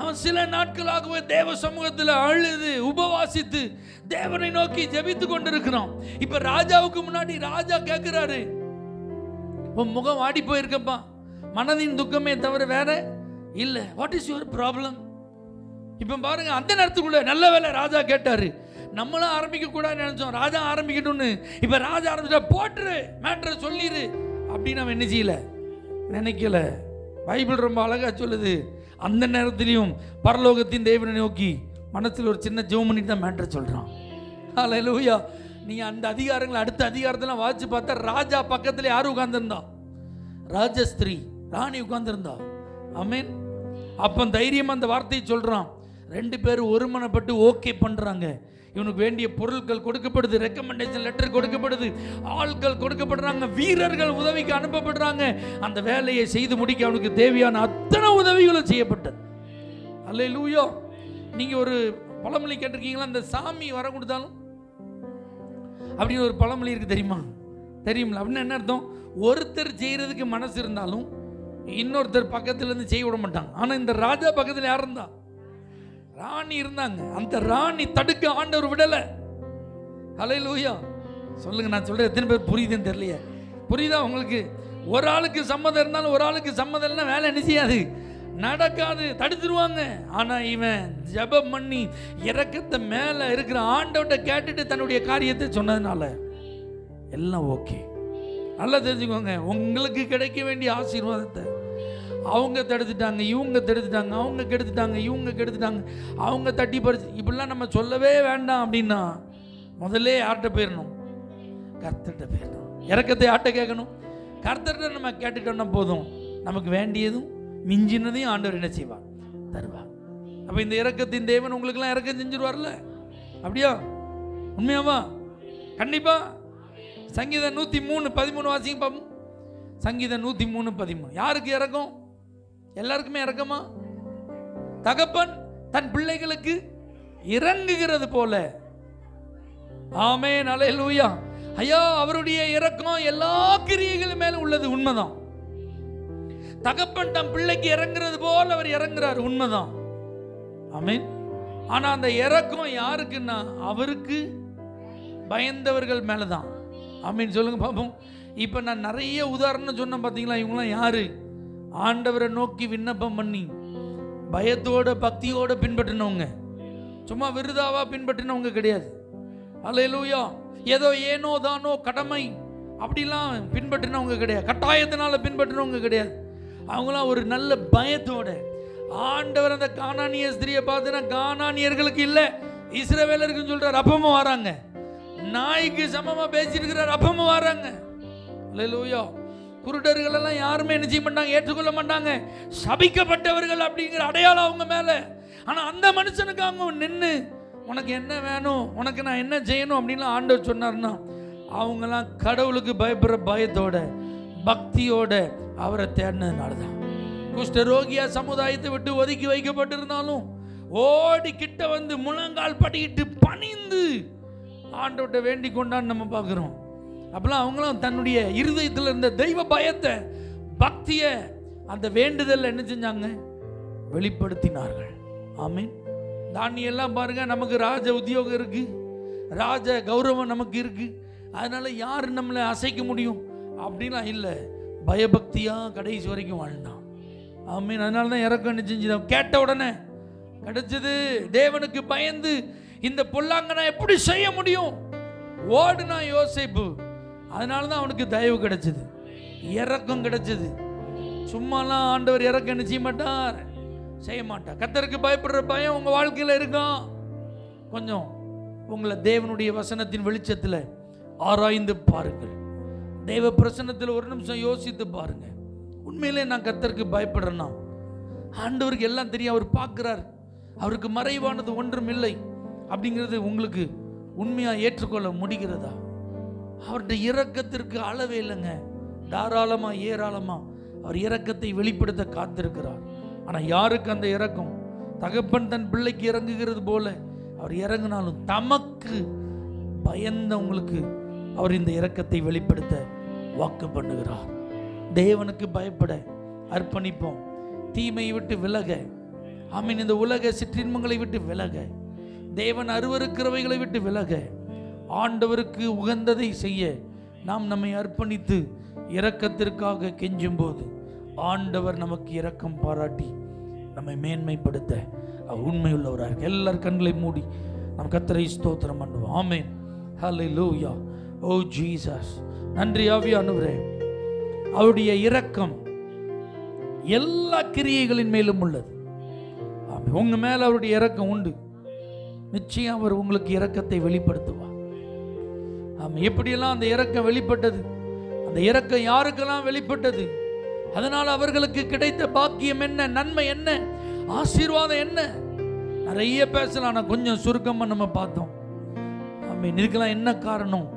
அவன் சில நாட்களாகவே தேவ சமூகத்தில் அழுது உபவாசித்து தேவனை நோக்கி ஜெபித்து கொண்டிருக்கிறான். இப்ப ராஜாவுக்கு முன்னாடி ராஜா கேட்கிறாரு உன் முகம் வாடி போயிருக்கப்பா. மனதின் துக்கமே தவிர வேற இல்ல. வாட் இஸ் யுவர் ப்ராப்ளம் இப்ப பாருங்க அந்த நேரத்துக்குள்ள நல்ல வேலை ராஜா கேட்டாரு நம்மளும் ஆரம்பிக்க கூடாதுன்னு நினைச்சோம். ராஜா ஆரம்பிக்கட்டும்னு. இப்ப ராஜா ஆரம்பிச்சா போட்டுரு மேட்ரை சொல்லிடு அப்படின்னு அவன் என்ன செய்யல? நினைக்கல. பைபிள் ரொம்ப அழகா சொல்லுது. அந்த நேரத்திலையும் பரலோகத்தின் தேவனை நோக்கி மனசில் ஒரு சின்ன ஜெபம் பண்ணிட்டு தான் மேட்ரை சொல்றான். லூயா நீ அந்த அதிகாரங்களை அடுத்த அதிகாரத்தெல்லாம் வாசிச்சு பார்த்தா ராஜா பக்கத்தில் யார் உட்காந்துருந்தா ராஜஸ்திரீ ராணி உட்கார்ந்திருந்தா. அமீன் அப்போ தைரியமாக அந்த வார்த்தையை சொல்கிறான் ரெண்டு பேரும் ஒருமனப்பட்டு ஓகே பண்ணுறாங்க இவனுக்கு வேண்டிய பொருட்கள் கொடுக்கப்படுது ரெக்கமெண்டேஷன் லெட்டர் கொடுக்கப்படுது. ஆள்கள் கொடுக்கப்படுறாங்க வீரர்கள் உதவிக்கு அனுப்பப்படுறாங்க. அந்த வேலையை செய்து முடிக்க அவனுக்கு தேவையான அத்தனை உதவிகளும் செய்யப்பட்டது. அல்ல லூயோ நீங்கள் ஒரு பழமொழி கேட்டிருக்கீங்களா? அந்த சாமி வர கொடுத்தாலும்? அப்படின்னு ஒரு பழமொழி இருக்கு தெரியுமா? தெரியுமில்ல. அப்படின்னு என்ன அர்த்தம்? ஒருத்தர் செய்யறதுக்கு மனசு இருந்தாலும் இன்னொருத்தர் பக்கத்துலேருந்து செய்ய விட மாட்டாங்க. ஆனால் இந்த ராஜா பக்கத்தில் யார் இருந்தால் ராணி இருந்தாங்க. அந்த ராணி தடுக்க ஆண்டவர் விடல. அலை லூயா சொல்லுங்க நான் சொல்றேன் எத்தனை பேர் புரியுதுன்னு தெரியலையே. புரியுதா உங்களுக்கு? ஒரு ஆளுக்கு சம்மதம் இருந்தாலும் ஒரு ஆளுக்கு சம்மதம் இல்லைன்னா வேலை என்ன செய்யாது? நடக்காது தடுத்துருவாங்க. ஆனா இவன் ஜெபம் பண்ணி இறக்கத்தை மேல இருக்கிற ஆண்டவட்ட கேட்டுட்டு தன்னுடைய காரியத்தை சொன்னதுனால எல்லாம் ஓகே நல்லா தெரிஞ்சுக்கோங்க. உங்களுக்கு கிடைக்க வேண்டிய ஆசீர்வாதத்தை. அவங்க தடுத்துட்டாங்க இவங்க தடுத்துட்டாங்க அவங்க கெடுத்துட்டாங்க இவங்க கெடுத்துட்டாங்க. அவங்க தட்டி பறிச்சு இப்படிலாம் நம்ம சொல்லவே வேண்டாம் அப்படின்னா முதல்ல யார்கிட்ட போயிடணும் கர்த்தர்கிட்ட போயிடணும் இறக்கத்தை யார்கிட்ட கேட்கணும்? கர்த்தர்கிட்ட நம்ம கேட்டுட்டோம்னா போதும். நமக்கு வேண்டியதும் மிஞ்சினதையும் ஆண்டவர் என்ன செய்வார்? தருவார். அப்போ இந்த இறக்கத்தின் தேவன் உங்களுக்கெல்லாம் இறக்கம் செஞ்சிருவார்ல? அப்படியா? உண்மையாவா? கண்டிப்பா. சங்கீதம் நூற்றி மூணு பதிமூணு வாசிங்க பாப்போம். சங்கீதம் நூற்றி மூணு பதிமூணு. யாருக்கு இறக்கம் எல்லாருக்குமே இறக்கமா? தகப்பன் தன் பிள்ளைகளுக்கு இறங்குகிறது போல. ஆமே அலையலூயா ஐயா அவருடைய இறக்கம் எல்லா கிரியைகள் மேல உள்ளது உண்மைதான். தகப்பன் தம் பிள்ளைக்கு இறங்குறது போல அவர் இறங்குறார் உண்மைதான். ஆமீன். ஆனா அந்த இறக்கம் யாருக்குன்னா அவருக்கு பயந்தவர்கள் மேலதான். ஆமீன் சொல்லுங்க பாப்போம். இப்போ நான் நிறைய உதாரணம் சொன்னேன் பார்த்தீங்களா இவங்களாம் யாரு? ஆண்டவரை நோக்கி விண்ணப்பம் பண்ணி பயத்தோட பக்தியோட பின்பற்றினவங்க. சும்மா விருதாவா பின்பற்றினவங்க கிடையாது. அல்லேலூயா. ஏதோ ஏனோ தானோ கடமை அப்படிலாம் பின்பற்றினவங்க கிடையாது. கட்டாயத்தினால பின்பற்றினவங்க கிடையாது. அவங்களாம் ஒரு நல்ல பயத்தோட. ஆண்டவர் அந்த காணானிய ஸ்திரியை பார்த்துன்னா காணானியர்களுக்கு இல்லை இஸ்ரவேலருக்குன்னு சொல்றாரு. அப்பமும் வராங்க. நாய்க்கு சமமா பேசிட்டு அப்பமும் வராங்க. அல்லேலூயா. எல்லாம் யாருமே என்ன செய்ய மாட்டாங்க ஏற்றுக்கொள்ள மாட்டாங்க. சபிக்கப்பட்டவர்கள் அப்படிங்கிற அடையாளம் அவங்க மேலே. ஆனால் அந்த மனுஷனுக்கு அவங்க நின்று உனக்கு என்ன வேணும்? உனக்கு நான் என்ன செய்யணும்? அப்படின்லாம் ஆண்டவர் சொன்னார்னா அவங்கெல்லாம் கடவுளுக்கு பயப்படுற பயத்தோட பக்தியோட அவரை தேடினதுனால தான் குஷ்டரோகியா சமுதாயத்தை விட்டு ஒதுக்கி வைக்கப்பட்டிருந்தாலும் ஓடி கிட்ட வந்து முழங்கால் படிக்கிட்டு பணிந்து ஆண்டவர்கிட்ட வேண்டிக் கொண்டான்னு நம்ம பார்க்குறோம். அப்பெல்லாம் அவங்களும் தன்னுடைய இருதயத்தில் இருந்த தெய்வ பயத்தை பக்தியை அந்த வேண்டுதல் என்ன செஞ்சாங்க? வெளிப்படுத்தினார்கள். ஆமீன். தானியெல்லாம் பாருங்க நமக்கு ராஜ உத்தியோகம் இருக்கு. ராஜ கௌரவம் நமக்கு இருக்கு. அதனால யார் நம்மளை அசைக்க முடியும்? அப்படிலாம் இல்லை. பயபக்தியாக கடைசி வரைக்கும் வாழ்ந்தான். ஆமீன். அதனால தான் இறக்கம் என்ன செஞ்சுதான் கேட்ட உடனே கிடைச்சது தேவனுக்கு பயந்து இந்த பொல்லாங்க நான் எப்படி செய்ய முடியும்? ஓடுனா யோசிப்பு. அதனால தான் அவனுக்கு தயவு கிடைச்சது. இறக்கம் கிடைச்சது. சும்மாலாம் ஆண்டவர் இறக்கம் என்ன செய்ய மாட்டார்? செய்ய மாட்டார். கத்தருக்கு பயப்படுற பயம் உங்கள் வாழ்க்கையில் இருக்கும் கொஞ்சம் உங்களை தேவனுடைய வசனத்தின் வெளிச்சத்தில் ஆராய்ந்து பாருங்கள். தெய்வ பிரசன்னத்தில் ஒரு நிமிஷம் யோசித்து பாருங்கள் உண்மையிலே நான் கத்தருக்கு பயப்படுறேன்னா ஆண்டவருக்கு எல்லாம் தெரியும். அவர் பார்க்குறார். அவருக்கு மறைவானது ஒன்றும் இல்லை. அப்படிங்கிறது உங்களுக்கு உண்மையாக ஏற்றுக்கொள்ள முடிகிறதா? அவருடைய இரக்கத்திற்கு அளவே இல்லைங்க. தாராளமா ஏராளமா அவர் இரக்கத்தை வெளிப்படுத்த காத்திருக்கிறார். ஆனால் யாருக்கு அந்த இறக்கம் தகப்பன் தன் பிள்ளைக்கு இறங்குகிறது போல அவர் இறங்கினாலும் தமக்கு பயந்தவங்களுக்கு அவர் இந்த இரக்கத்தை வெளிப்படுத்த வாக்கு பண்ணுகிறார். தேவனுக்கு பயப்பட அர்ப்பணிப்போம். தீமையை விட்டு விலக. ஆமீன். இந்த உலக சிற்றின்மங்களை விட்டு விலக. தேவன் அருவருக்கிறவைகளை விட்டு விலக. ஆண்டவருக்கு உகந்ததை செய்ய நாம் நம்மை அர்ப்பணித்து இரக்கத்திற்காக கெஞ்சும்போது ஆண்டவர் நமக்கு இரக்கம் பாராட்டி நம்மை மேன்மைப்படுத்த அவர் உண்மையுள்ளவராக இருக்கு எல்லார் கண்களை மூடி நம் கத்தரை ஸ்தோத்திரம் பண்ணுவோம். ஆமேன். ஹலை லூயா ஓ ஜீசஸ் நன்றி ஆவியானவரே அவருடைய இரக்கம் எல்லா கிரியைகளின் மேலும் உள்ளது. ஆமென். உங்க மேல அவருடைய இரக்கம் உண்டு. நிச்சயம் அவர் உங்களுக்கு இரக்கத்தை வெளிப்படுத்துவார். ஆமாம் எப்படியெல்லாம் அந்த இறக்கம் வெளிப்பட்டது? அந்த இறக்கம் யாருக்கெல்லாம் வெளிப்பட்டது? அதனால் அவர்களுக்கு கிடைத்த பாக்கியம் என்ன? நன்மை என்ன? ஆசீர்வாதம் என்ன? நிறைய பேசலாம் ஆனால் கொஞ்சம் சுருக்கமாக நம்ம பார்த்தோம். ஆமாம் இதுக்கெல்லாம் என்ன காரணம்?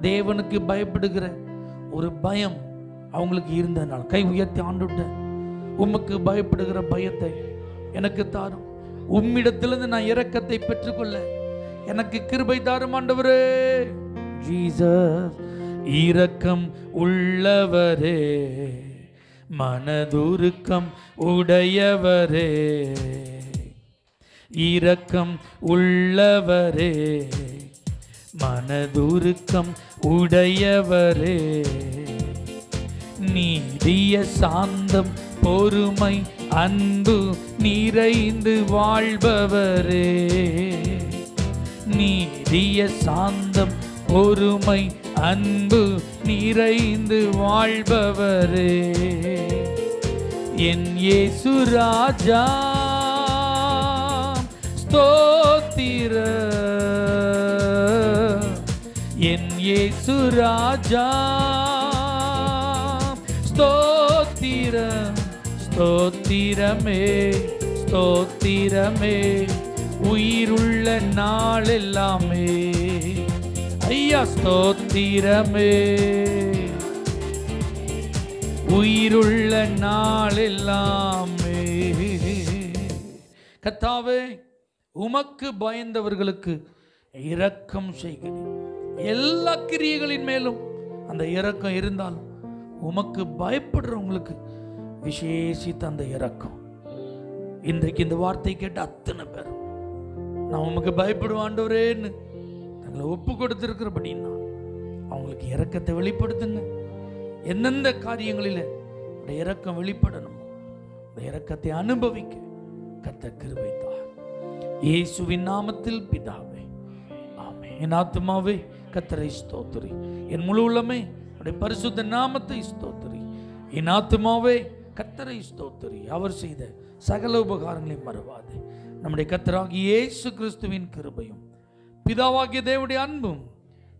தேவனுக்கு பயப்படுகிற ஒரு பயம் அவங்களுக்கு இருந்ததுனால. கை உயர்த்தி ஆண்டுட்ட உமக்கு பயப்படுகிற பயத்தை எனக்கு தாரும். உம்மிடத்திலிருந்து நான் இரக்கத்தை பெற்றுக்கொள்ள எனக்கு கிருபை தாரும் ஆண்டவரே. ஜீசஸ் இரக்கம் உள்ளவரே மனதுருக்கம் உடையவரே. இரக்கம் உள்ளவரே மனதுருக்கம் உடையவரே. நீடிய சாந்தம் பொறுமை அன்பு நிறைந்து வாழ்பவரே. நீடிய சாந்தம் ஒருமை அன்பு நிறைந்து வாழ்பவரே. என் இயேசு ராஜா ஸ்தோத்திர. என் இயேசு ராஜா ஸ்தோத்திர. ஸ்தோத்திரம் ஸ்தோத்திரமே ஸ்தோத்திரமே உயிருள்ள நாள் எல்லாமே ஐயா ஸ்தோத்திரமே. உயிருள்ள நாள் எல்லாமே கத்தாவே உமக்கு பயந்தவர்களுக்கு இரக்கம் செய்கிறேன். எல்லா கிரியைகளின் மேலும் அந்த இரக்கம் இருந்தாலும் உமக்கு பயப்படுறவங்களுக்கு விசேஷித்த அந்த இரக்கம். இன்றைக்கு இந்த வார்த்தை கேட்ட அத்தனை பேர் நான் உமக்கு பயப்படுவாண்டவரேன்னு தங்களை ஒப்பு கொடுத்துருக்கிறபடின்னா அவங்களுக்கு இறக்கத்தை வெளிப்படுத்துங்க. எந்தெந்த காரியங்களில் அந்த இறக்கம் வெளிப்படணுமோ அந்த இறக்கத்தை அனுபவிக்க கத்த கிருபைத்தார். இயேசுவின் நாமத்தில் பிதாவே ஆமே என் ஆத்மாவே கத்தரை ஸ்தோத்திரி. என் முழு உள்ளமே அவருடைய பரிசுத்த நாமத்தை ஸ்தோத்திரி. என் ஆத்மாவே கத்தரை ஸ்தோத்திரி. அவர் செய்த சகல உபகாரங்களை மறவாது. நம்முடைய கத்தராகி இயேசு கிறிஸ்துவின் கிருபையும் பிதாவாகிய தேவடைய அன்பும்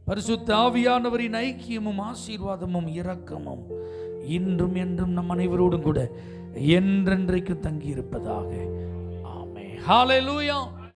பரிசுத்த ஆவியானவரின் ஐக்கியமும் ஆசீர்வாதமும் இரக்கமும் இன்றும் என்றும் நம் அனைவரோடும் கூட என்றென்றைக்கு தங்கியிருப்பதாக. ஆமே ஹாலே லூயா